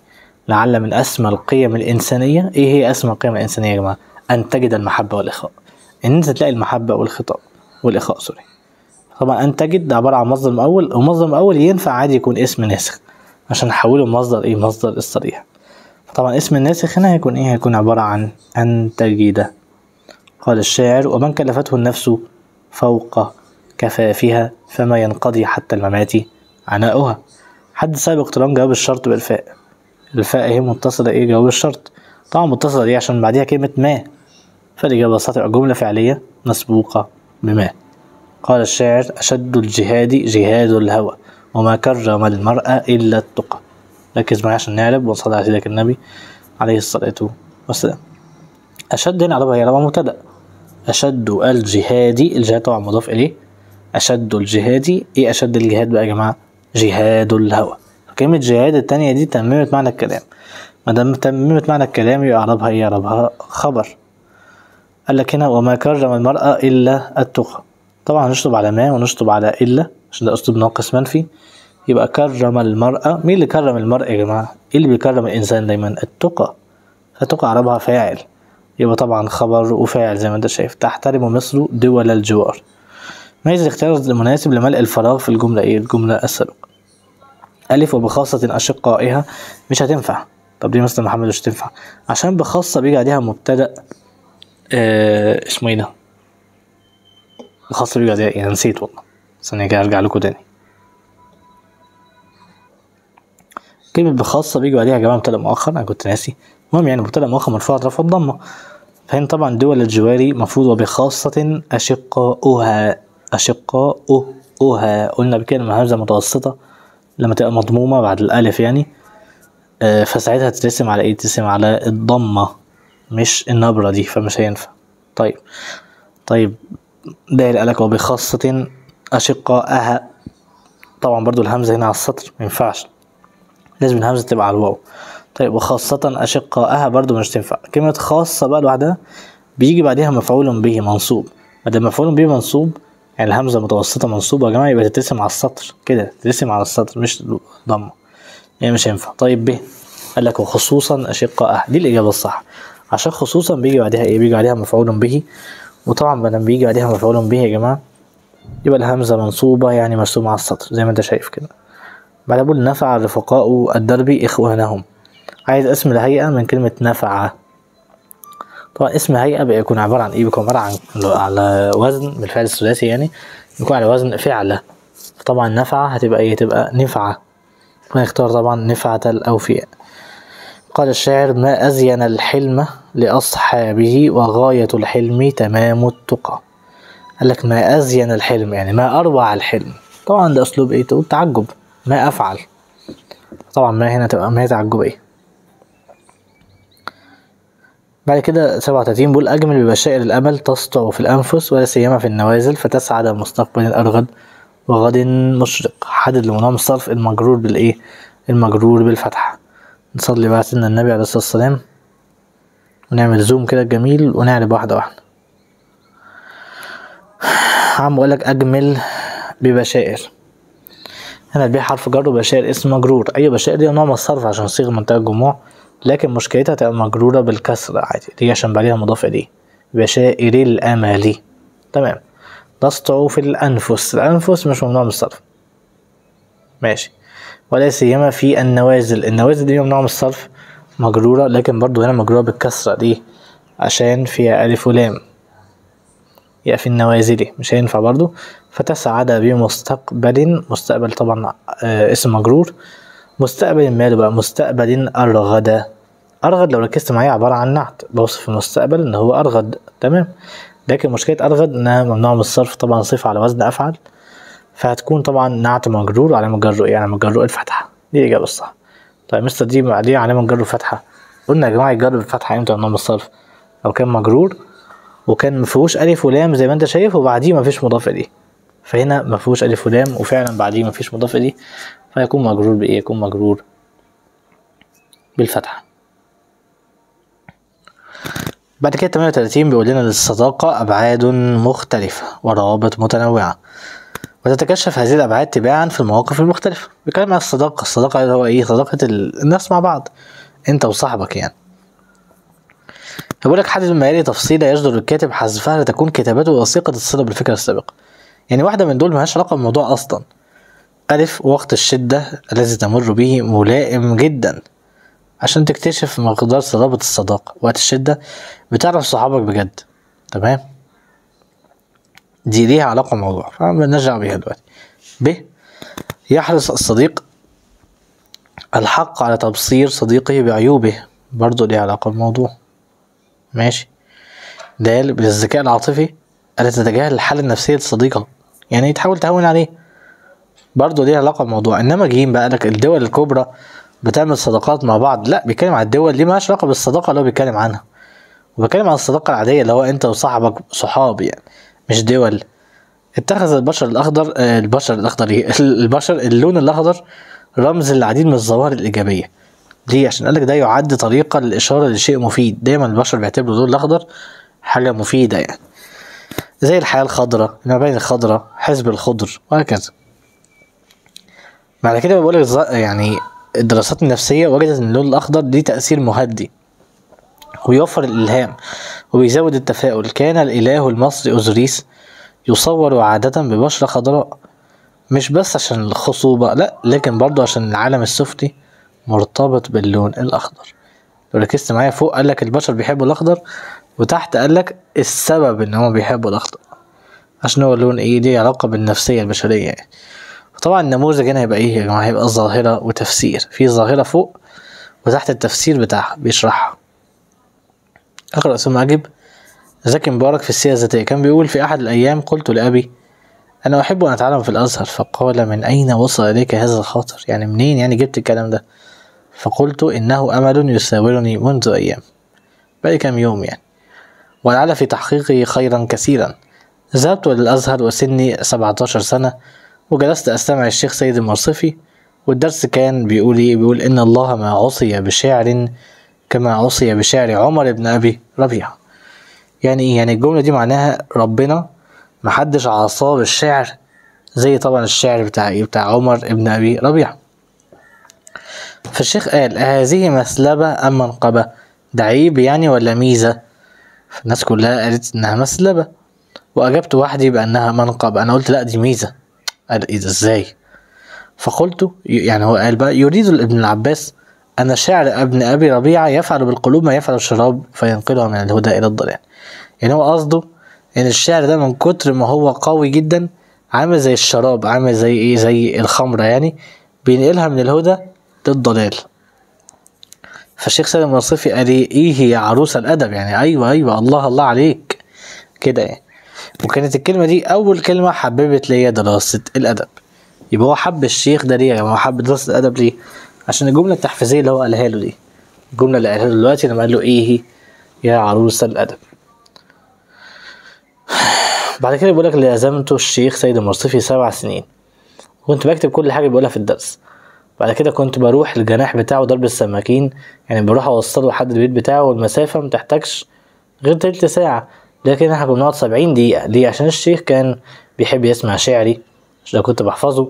لعل من أسمى القيم الإنسانية. إيه هي أسمى القيم الإنسانية يا جماعة؟ أن تجد المحبة والإخاء. إن أنت تلاقي المحبة والخطاب والإخاء سوري. طبعا أن تجد ده عبارة عن مصدر مؤول ومصدر مؤول ينفع عادي يكون اسم ناسخ. عشان نحوله لمصدر إيه؟ مصدر الصريح. طبعا اسم الناسخ هنا هيكون إيه؟ هيكون عبارة عن أن تجد قال الشاعر ومن كلفته النفس فوق كفافها فما ينقضي حتى الممات عناؤها. حد سابق اقتران جواب الشرط بالفاء. الفاء هي متصلة إيه؟ جواب الشرط. طبعا متصلة دي عشان بعديها كلمة ما. فالإجابة تبقى جملة فعلية مسبوقة بما. قال الشاعر أشد الجهاد جهاد الهوى. وما كرم المرء إلا التقى. ركز معايا عشان نعرف ونصلي على سيدك النبي عليه الصلاة والسلام. أشد هنا عربها هي عربها مبتدأ. أشد الجهاد الجهاد طبعا مضاف إليه. أشد الجهاد إيه أشد الجهاد بقى يا جماعة؟ جهاد الهوى. كلمة جهاد التانية دي تممت معنى الكلام. ما دام تممت معنى الكلام يبقى عربها إيه؟ عربها خبر. قال لك هنا وما كرم المرأة إلا التقى. طبعا هنشطب على ما ونشطب على إلا عشان ده أسلوب ناقص منفي. يبقى كرم المرأة مين اللي كرم المرأة يا جماعة؟ إيه اللي بيكرم الإنسان دايما؟ التقى. فالتقى عربها فاعل. يبقى طبعا خبر وفاعل زي ما أنت شايف. تحترم مصر دول الجوار. ميز الاختيار المناسب لملء الفراغ في الجملة إيه؟ الجملة السابقة. ألف وبخاصة أشقائها مش هتنفع. طب دي مثلا محمد مش هتنفع. عشان بخاصة بيجي عليها مبتدأ آه اسمه إيه ده؟ بخاصة بيجي عليها إيه نسيت والله. ثانية كده أرجع لكم تاني. كلمة بخاصة بيجي بعديها يا جماعة مبتدأ مؤخر أنا كنت ناسي. المهم يعني مبتدأ مؤخر مرفوع رفع الضمة فهنا طبعا دول الجواري مفروض وبخاصة أشقاؤها أشقاؤها. قلنا بكلمة همزة متوسطة لما تبقى مضمومة بعد الألف يعني. آه، فساعتها تترسم على إيه؟ تترسم على الضمة مش النبرة دي فمش هينفع. طيب. طيب داير قالك وبخاصة أشقاءها. طبعا برضو الهمزة هنا على السطر مينفعش لازم الهمزة تبقى على الواو. طيب وخاصة أشقاءها برضو مش تنفع. كلمة خاصة بقى لوحدها بيجي بعدها مفعول به منصوب. ما دام مفعول به منصوب يعني الهمزة متوسطة منصوبة يا جماعة يبقى تترسم على السطر كده. تترسم على السطر مش ضمة. يعني مش هينفع. طيب ب. قال لك وخصوصا أشقاءها. دي الإجابة الصح. عشان خصوصا بيجي بعدها إيه؟ بيجي بعدها مفعول به. وطبعا ما دام بيجي بعدها مفعول به يا جماعة يبقى الهمزة منصوبة يعني مرسومة على السطر زي ما انت شايف كده. بعد بقول نفع الرفقاء الدرب إخوانهم. عايز اسم الهيئة من كلمة نفع. طبعا اسم هيئة بيكون عبارة عن إيه؟ بيكون عبارة عن على وزن بالفعل الثلاثي يعني بيكون على وزن فعلة طبعا نفعة هتبقى إيه؟ تبقى نفعة ونختار طبعا نفعة الأوفياء. قال الشاعر ما أزين الحلم لأصحابه وغاية الحلم تمام التقى. قال لك ما أزين الحلم يعني ما أروع الحلم. طبعا ده أسلوب إيه؟ تقول تعجب ما أفعل. طبعا ما هنا تبقى ما هي تعجبية بعد كده 37 بيقول أجمل ببشائر الأمل تسطع في الأنفس ولا سيما في النوازل فتسعد مستقبل الأرغد وغد مشرق. حدد لمنام الصرف المجرور بالإيه؟ المجرور بالفتحة. نصلي بقى سيدنا النبي عليه الصلاة والسلام ونعمل زوم كده جميل ونعرب واحدة واحدة. عم بقول لك أجمل ببشائر. هنا البيع حرف جر وبشائر اسم مجرور. أي بشائر دي نوع من الصرف عشان صيغ منتهى الجموع لكن مشكلتها تبقى مجرورة بالكسر عادي. دي عشان بعديها مضاف إليه بشائر الأمل. تمام. تسطع في الأنفس. الأنفس مش ممنوع من الصرف. ماشي. ولا سيما في النوازل. النوازل دي ممنوع من الصرف مجرورة لكن برضو هنا مجرورة بالكسرة ليه عشان فيها ألف ولام. يا في النوازل مش هينفع برضو. فتسعد بمستقبل مستقبل طبعا آه اسم مجرور. مستقبل ماله بقى؟ مستقبل أرغد. أرغد لو ركزت معايا عبارة عن نعت. بوصف المستقبل إن هو أرغد. تمام؟ لكن مشكلة أرغد إنها ممنوع من الصرف. طبعا صفة على وزن أفعل. فهتكون طبعا نعت مجرور على مجرور يعني مجرور الفتحة. دي الإجابة الصح. طيب مستر دي دي علامة مجرور فتحة قلنا يا جماعة يجرب الفتحة إمتى ممنوع من الصرف؟ لو كان مجرور وكان مفيهوش ألف ولام زي ما أنت شايف وبعديه مفيش مضاف إليه فهنا مفيهوش ألف ولام وفعلا بعديه مفيش مضاف إليه فيكون مجرور بإيه؟ يكون مجرور بالفتحة. بعد كده 38 بيقول لنا للصداقة أبعاد مختلفة وروابط متنوعة. وتتكشف هذه الأبعاد تباعا في المواقف المختلفة. بيتكلم عن الصداقة. الصداقة اللي هو إيه؟ صداقة الناس مع بعض. أنت وصاحبك يعني. بيقول لك حدد المعايير تفصيلة يجدر الكاتب حذفها لتكون كتابته وثيقة الصلة بالفكرة السابقة. يعني واحدة من دول ملهاش علاقة بالموضوع أصلا. ألف وقت الشدة الذي تمر به ملائم جدا. عشان تكتشف مقدار صلابة الصداقة. وقت الشدة بتعرف صحابك بجد. تمام؟ دي ليها علاقة بالموضوع. فبنرجع بيها دلوقتي. ب يحرص الصديق الحق على تبصير صديقه بعيوبه. برضه ليها علاقة بالموضوع. ماشي. د بالذكاء العاطفي ألا تتجاهل الحالة النفسية لصديقك يعني تحاول تهون عليه. برضه ليها علاقة بالموضوع. إنما جيم بقى لك الدول الكبرى بتعمل صداقات مع بعض. لا بيتكلم عن الدول دي مالهاش علاقة بالصداقة اللي هو بيتكلم عنها. وبتكلم عن الصداقة العادية اللي هو أنت وصاحبك صحاب يعني مش دول. اتخذ البشر الأخضر آه البشر الأخضر <laughs> البشر اللون الأخضر رمز للعديد من الظواهر الإيجابية. ليه؟ عشان قالك ده يعد طريقة للإشارة لشيء مفيد. دايما البشر بيعتبروا اللون الأخضر حاجة مفيدة يعني. زي الحياة الخضراء المباني الخضراء حزب الخضر وهكذا. بعد كده بقول يعني الدراسات النفسية وجدت إن اللون الأخضر ليه تأثير مهدي ويوفر الإلهام وبيزود التفاؤل. كان الإله المصري أوزوريس يصور عادة ببشرة خضراء مش بس عشان الخصوبة لأ لكن برضه عشان العالم السفلي مرتبط باللون الأخضر. لو ركزت معايا فوق قالك البشر بيحبوا الأخضر وتحت قالك السبب إن هما بيحبوا الأخضر. عشان هو اللون إيه؟ ليه علاقة بالنفسية البشرية يعني. طبعا النموذج هنا هيبقى إيه؟ يا جماعة هيبقى ظاهره وتفسير. في ظاهرة فوق وتحت التفسير بتاعها بيشرحها. اقرأ ثم اجب زكي مبارك في السيرة الذاتية. كان بيقول في أحد الأيام قلت لأبي أنا أحب أن أتعلم في الأزهر فقال من أين وصل إليك هذا الخاطر؟ يعني منين يعني جبت الكلام ده؟ فقلت إنه أمل يساورني منذ أيام بقى كام يوم يعني. ولعل في تحقيقه خيرا كثيرا. ذهبت للازهر وسني 17 سنة وجلست أستمع الشيخ سيد المرصفي والدرس كان بيقول إيه؟ بيقول إن الله ما عصي بشعر كما عصي بشعر عمر بن أبي ربيعة. يعني إيه؟ يعني الجملة دي معناها ربنا محدش عصاه بالشعر زي طبعا الشعر بتاع إيه؟ بتاع عمر بن أبي ربيعة. فالشيخ قال هذه مسلبة أم منقبة؟ ده عيب يعني ولا ميزة؟ فالناس كلها قالت إنها مسلبة. وأجبت وحدي بأنها منقب أنا قلت لأ دي ميزة. قال إيه ده إزاي؟ فقلت يعني هو قال بقى يريد ابن العباس أن شعر ابن أبي ربيعة يفعل بالقلوب ما يفعل الشراب فينقلها من الهدى إلى الضلال. يعني هو قصده إن الشعر ده من كتر ما هو قوي جدا عامل زي الشراب عامل زي إيه زي الخمرة يعني بينقلها من الهدى للضلال فالشيخ سالم المنصفي قال إيه؟ يا عروس الأدب؟ يعني أيوه أيوه الله الله عليك. كده يعني. وكانت الكلمة دي أول كلمة حببت ليا دراسة الأدب. يبقى هو حب الشيخ ده ليه؟ يا جماعة حب دراسة الأدب ليه؟ عشان الجملة التحفيزية اللي هو قالها له دي. الجملة اللي قالها له دلوقتي لما قال له إيه يا عروس الأدب. بعد كده بيقول لك لازمته الشيخ سيد المرصفي سبع سنين. كنت بكتب كل حاجة بيقولها في الدرس. بعد كده كنت بروح الجناح بتاعه ضرب السماكين يعني بروح أوصله لحد البيت بتاعه والمسافة متحتاجش غير تلت ساعة لكن إحنا كنا بنقعد سبعين دقيقة ليه؟ عشان الشيخ كان بيحب يسمع شعري عشان كنت بحفظه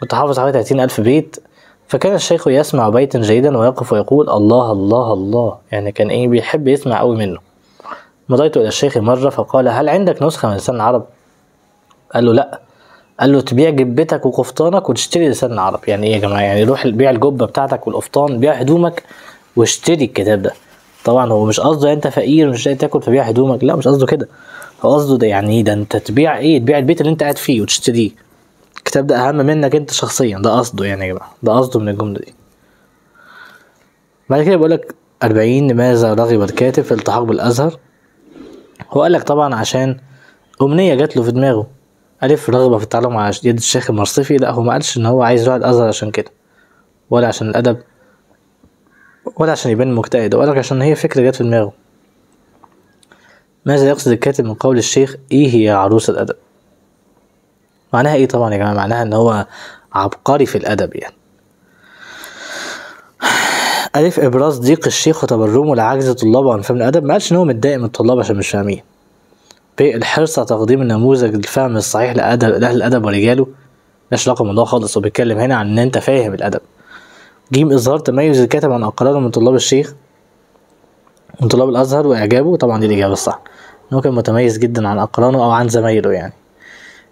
كنت حافظ حوالي تلاتين ألف بيت فكان الشيخ يسمع بيتا جيدا ويقف ويقول الله الله الله يعني كان إيه بيحب يسمع قوي منه. مضيت إلى الشيخ مرة فقال هل عندك نسخة من لسان العرب؟ قال له لأ. قال له تبيع جبتك وقفطانك وتشتري لسان العرب. يعني إيه يا جماعة؟ يعني روح بيع الجبة بتاعتك والقفطان بيع هدومك واشتري الكتاب ده. طبعا هو مش قصده أنت فقير مش لاقي تاكل فبيع هدومك لا مش قصده كده. هو قصده ده يعني إيه؟ ده أنت تبيع إيه؟ تبيع البيت اللي أنت قاعد فيه وتشتريه. الكتاب ده أهم منك أنت شخصيا ده قصده يعني يا جماعة ده قصده من الجملة دي. بعد كده بيقول لك 40 لماذا رغب الكاتب في الالتحاق بالأزهر؟ هو قال لك طبعا عشان أمنية جات له في دماغه. ألف رغبة في التعلم على يد الشيخ المرصفي. لا هو ما قالش إن هو عايز يروح الأزهر عشان كده ولا عشان الأدب ولا عشان يبان مجتهد ولا عشان هي فكرة جت في دماغه. ماذا يقصد الكاتب من قول الشيخ إيه هي عروس الأدب معناها إيه طبعا يا جماعة؟ معناها إن هو عبقري في الأدب يعني. ألف إبراز ضيق الشيخ وتبرمه لعجز طلابه عن فهم الأدب. ما قالش إن هو متضايق من الطلاب عشان مش فاهمين. ب الحرص على تقديم النموذج الفهم الصحيح لأدب لأهل الأدب ورجاله. ملهاش علاقة بالموضوع خالص هو بيتكلم هنا عن إن أنت فاهم الأدب. ج إظهار تميز الكاتب عن أقرانه من طلاب الشيخ من طلاب الأزهر وإعجابه. طبعا دي الإجابة الصح. إن كان متميز جدا عن أقرانه أو عن زمايله يعني.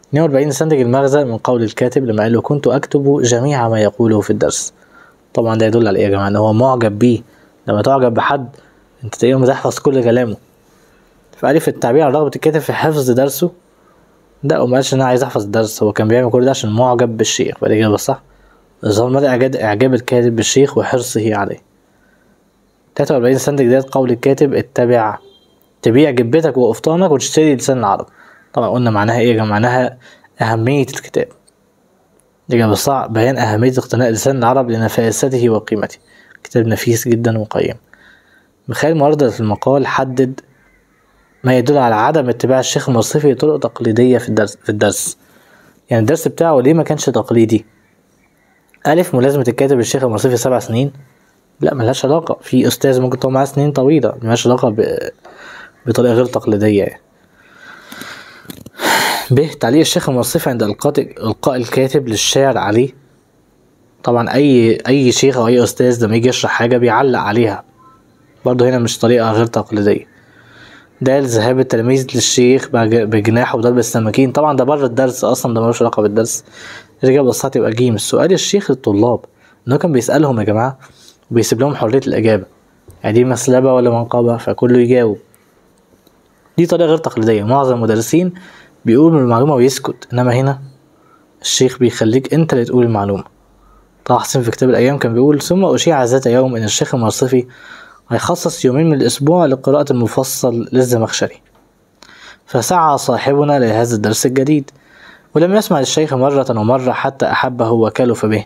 42 استنتج المغزى من قول الكاتب لما قال له كنت أكتب جميع ما يقوله في الدرس طبعا ده يدل على إيه يا جماعة؟ إن هو معجب بيه. لما تعجب بحد أنت تقريبا بتحفظ كل كلامه. فعرف التعبير عن رغبة الكاتب في حفظ درسه. لا وما قالش إن أنا عايز أحفظ الدرس هو كان بيعمل كل ده عشان معجب بالشيخ. فالاجابه الصح إظهار مدى إعجاب الكاتب بالشيخ وحرصه عليه. 43 استنتج ديت قول الكاتب اتبع تبيع جبتك وقفطانك وتشتري لسان العرب. طبعا قلنا معناها جماعة؟ معناها أهمية الكتاب. الإجابة الصح بيان أهمية اقتناء لسان العرب لنفاسته وقيمته. كتاب نفيس جدا وقيم. مخيل معارضة المقال حدد ما يدل على عدم اتباع الشيخ المصرفي لطرق تقليدية في الدرس في الدرس. يعني الدرس بتاعه ليه ما كانش تقليدي؟ ألف ملازمة الكاتب الشيخ المصرفي سبع سنين؟ لا ملهاش علاقة. في أستاذ ممكن تقعد معاه سنين طويلة ملهاش علاقة ب... بطريقة غير تقليدية يعني. ب. تعليق الشيخ المصرفي عند إلقاء إلقاء الكاتب للشاعر عليه طبعا أي أي شيخ أو أي أستاذ لما يجي يشرح حاجة بيعلق عليها. برضه هنا مش طريقة غير تقليدية. ده ذهاب التلاميذ للشيخ بجناحه وضرب السماكين. طبعا ده بره الدرس أصلا ده ملوش علاقة بالدرس. الإجابة الصح تبقى جيم. السؤال الشيخ للطلاب إن هو كان بيسألهم يا جماعة وبيسيب لهم حرية الإجابة. يعني دي مسلبة ولا منقبة؟ فكله يجاوب. دي طريقة غير تقليدية. معظم المدرسين بيقول من المعلومة ويسكت. إنما هنا الشيخ بيخليك أنت اللي تقول المعلومة. طه حسين في كتاب الأيام كان بيقول ثم أشيع ذات يوم إن الشيخ المرصفي هيخصص يومين من الأسبوع لقراءة المفصل للزمخشري. فسعى صاحبنا لهذا الدرس الجديد ولم يسمع للشيخ مرة ومرة حتى أحبه وكلف به.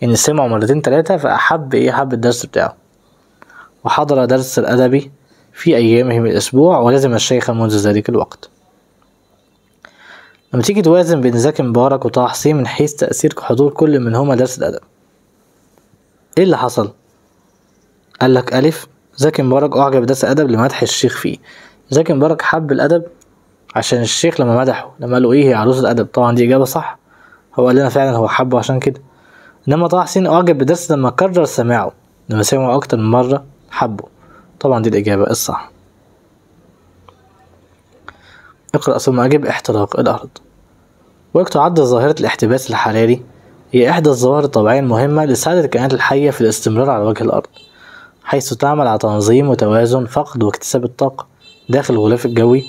يعني سمعه مرتين تلاتة فأحب إيه أحب الدرس بتاعه. وحضر درس الأدبي في أيامه من الأسبوع ولزم الشيخ منذ ذلك الوقت. لما تيجي توازن بين زكي مبارك وطه حسين من حيث تأثير حضور كل منهما درس الأدب. إيه اللي حصل؟ قال لك ألف زكي مبارك أعجب بدرس الأدب لمدح الشيخ فيه. زكي مبارك حب الأدب عشان الشيخ لما مدحه لما قالوا إيه هي عروس الأدب؟ طبعا دي إجابة صح. هو قال لنا فعلا هو حبه عشان كده. إنما طه حسين أعجب بدرس لما كرر سماعه لما سمعه أكتر من مرة حبه. طبعا دي الإجابة الصح. اقرأ ثم أجب احتراق الأرض. وتعد ظاهرة الاحتباس الحراري هي إحدى الظواهر الطبيعية المهمة لمساعدة الكائنات الحية في الاستمرار على وجه الأرض. حيث تعمل على تنظيم وتوازن فقد واكتساب الطاقة داخل الغلاف الجوي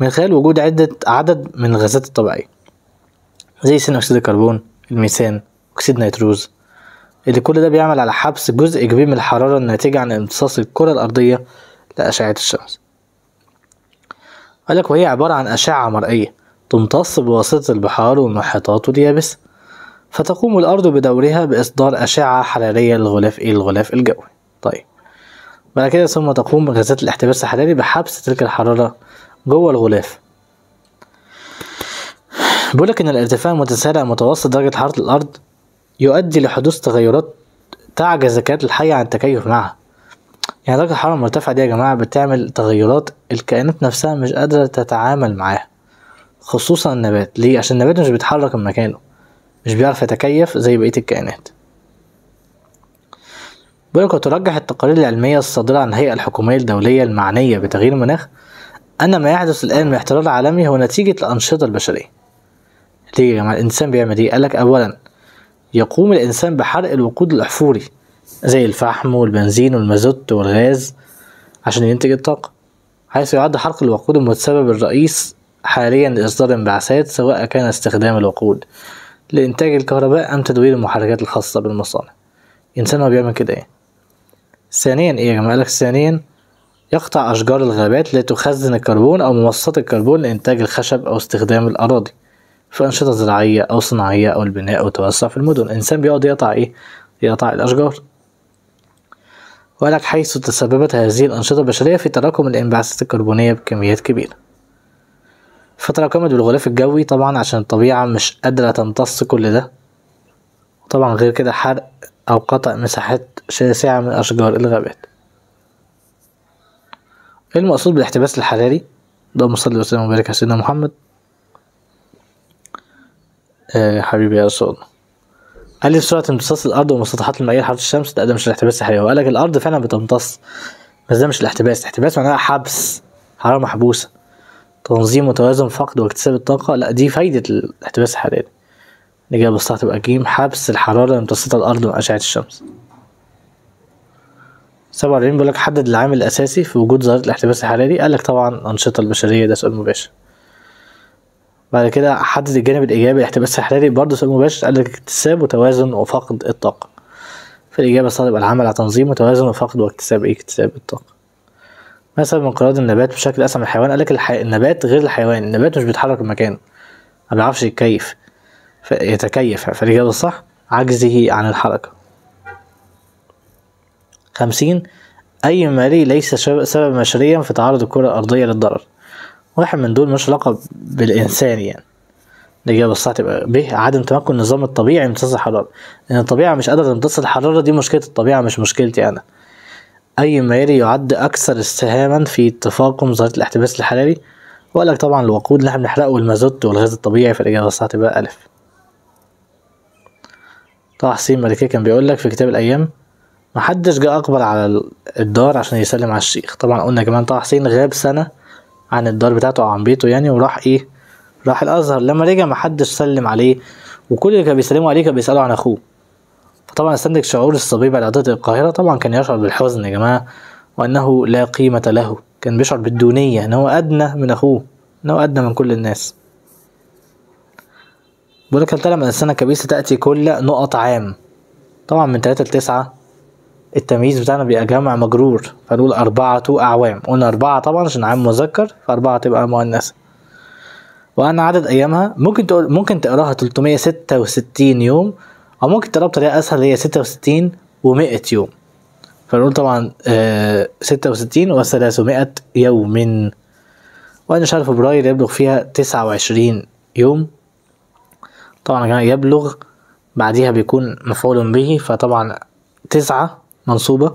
من خلال وجود عدة عدد من الغازات الطبيعية زي ثاني أكسيد الكربون الميثان أكسيد نيتروز اللي كل ده بيعمل على حبس جزء كبير من الحرارة الناتجة عن امتصاص الكرة الأرضية لأشعة الشمس. قالك وهي عبارة عن أشعة مرئية تمتص بواسطة البحار والمحيطات واليابس فتقوم الأرض بدورها بإصدار أشعة حرارية للغلاف الغلاف الجوي. طيب بعد كده ثم تقوم غازات الاحتباس الحراري بحبس تلك الحرارة جوه الغلاف. بيقولك إن الارتفاع المتسارع متوسط درجة حرارة الأرض يؤدي لحدوث تغيرات تعجز الكائنات الحية عن التكيف معها. يعني درجة الحرارة المرتفعة دي يا جماعة بتعمل تغيرات الكائنات نفسها مش قادرة تتعامل معاها خصوصا النبات. ليه؟ عشان النبات مش بيتحرك من مكانه مش بيعرف يتكيف زي بقية الكائنات. بيقولك وترجح التقارير العلمية الصادرة عن الهيئة الحكومية الدولية المعنية بتغيير المناخ أن ما يحدث الآن من احترار عالمي هو نتيجة الأنشطة البشرية. ليه يا جماعة؟ الإنسان بيعمل إيه؟ قالك أولا يقوم الإنسان بحرق الوقود الأحفوري زي الفحم والبنزين والمازوت والغاز عشان ينتج الطاقة. حيث يعد حرق الوقود المتسبب الرئيس حاليا لإصدار انبعاثات سواء كان استخدام الوقود لإنتاج الكهرباء أم تدوير المحركات الخاصة بالمصانع. الإنسان هو بيعمل كده إيه ثانيا إيه يا جماعة؟ لك ثانيا يقطع أشجار الغابات لتخزن الكربون أو ممصات الكربون لإنتاج الخشب أو استخدام الأراضي في أنشطة زراعية أو صناعية أو البناء أو التوسع في المدن. الإنسان بيقعد يقطع إيه؟ يقطع الأشجار. ولك حيث تسببت هذه الأنشطة البشرية في تراكم الانبعاثات الكربونية بكميات كبيرة. فتراكمت بالغلاف الجوي طبعا عشان الطبيعة مش قادرة تمتص كل ده. وطبعا غير كده حرق أو قطع مساحات شاسعة من أشجار الغابات إيه المقصود بالاحتباس الحراري؟ اللهم صل وسلم وبارك على سيدنا محمد. آه حبيبي يا رسول الله. قال لي سرعة امتصاص الأرض ومسطحات المائية لحرارة الشمس ده, ده مش الاحتباس الحراري. هو قال لك الأرض فعلا بتمتص بس ده مش الاحتباس. الاحتباس معناها حبس حرارة محبوسة. تنظيم وتوازن فقد واكتساب الطاقة. لا دي فايدة الاحتباس الحراري. الإجابة الصح تبقى جيم حبس الحرارة امتصتها الأرض من أشعة الشمس. سبعة وأربعين بيقول لك حدد العامل الأساسي في وجود ظاهرة الاحتباس الحراري قال لك طبعا الأنشطة البشرية ده سؤال مباشر. بعد كده حدد الجانب الإيجابي الاحتباس الحراري برضه سؤال مباشر. قال لك اكتساب وتوازن وفقد الطاقة. في الإجابة الصح يبقى العمل على تنظيم وتوازن وفقد واكتساب إيه؟ اكتساب الطاقة. مثلا من انقراض النبات بشكل أسرع من الحيوان قال لك الحي... النبات غير الحيوان. النبات مش بيتحرك مكانه. ما بيعرفش يتكيف. يتكيف فالإجابة الصح عجزه عن الحركة. خمسين. أي مالي ليس سبب مشريا في تعرض الكرة الأرضية للضرر. واحد من دول مش علاقة بالإنسان يعني. الإجابة الصح تبقى ب عدم تمكن النظام الطبيعي من امتصاص الحرارة لأن الطبيعة مش قادرة تمتص الحرارة دي مشكلة الطبيعة مش مشكلتي أنا. أي معيار يعد أكثر استهاما في تفاقم ظاهرة الاحتباس الحراري؟ وقال لك طبعا الوقود اللي إحنا بنحرقه والمازوت والغاز الطبيعي فالإجابة الصح تبقى ألف. طه حسين ملكية كان بيقول لك في كتاب الأيام محدش جه أقبل على الدار عشان يسلم على الشيخ. طبعا قلنا كمان طه حسين غاب سنة عن الدار بتاعته أو عن بيته يعني وراح إيه؟ راح الأزهر. لما رجع محدش سلم عليه وكل اللي كانوا بيسلموا عليه كانوا بيسألوا عن أخوه. فطبعا استنتج شعور الصبي بعد عودته القاهرة طبعا كان يشعر بالحزن يا جماعة وأنه لا قيمة له. كان بيشعر بالدونية إن هو أدنى من أخوه إن هو أدنى من كل الناس. بيقول لك هل السنة الكبيسة تأتي كل نقط عام. طبعا من تلاتة لتسعة التمييز بتاعنا بيبقى جمع مجرور فنقول أربعة أعوام. قلنا أربعة طبعا عشان عام مذكر فأربعة تبقى مؤنثة وأنا عدد أيامها. ممكن تقول ممكن تقراها 366 يوم أو ممكن تقراها بطريقة أسهل هي 66 و100 يوم. فنقول طبعا آه 66 و300 يوم. وأنا شهر فبراير يبلغ فيها 29 يوم. طبعا يا جماعة يبلغ بعديها بيكون مفعول به فطبعا تسعة منصوبة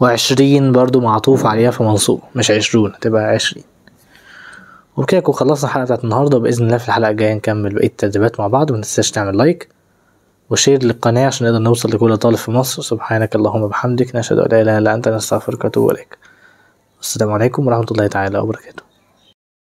وعشرين برضو معطوف عليها فمنصوبة مش عشرون هتبقى عشرين. وبكده نكون خلصنا الحلقة بتاعت النهاردة وبإذن الله في الحلقة الجاية نكمل بقية التدريبات مع بعض ومتنساش تعمل like و share للقناة عشان نقدر نوصل لكل طالب في مصر. سبحانك اللهم وبحمدك نشهد أن لا إله إلا أنت نستغفرك ونتوب إليك. السلام عليكم ورحمة الله تعالى وبركاته.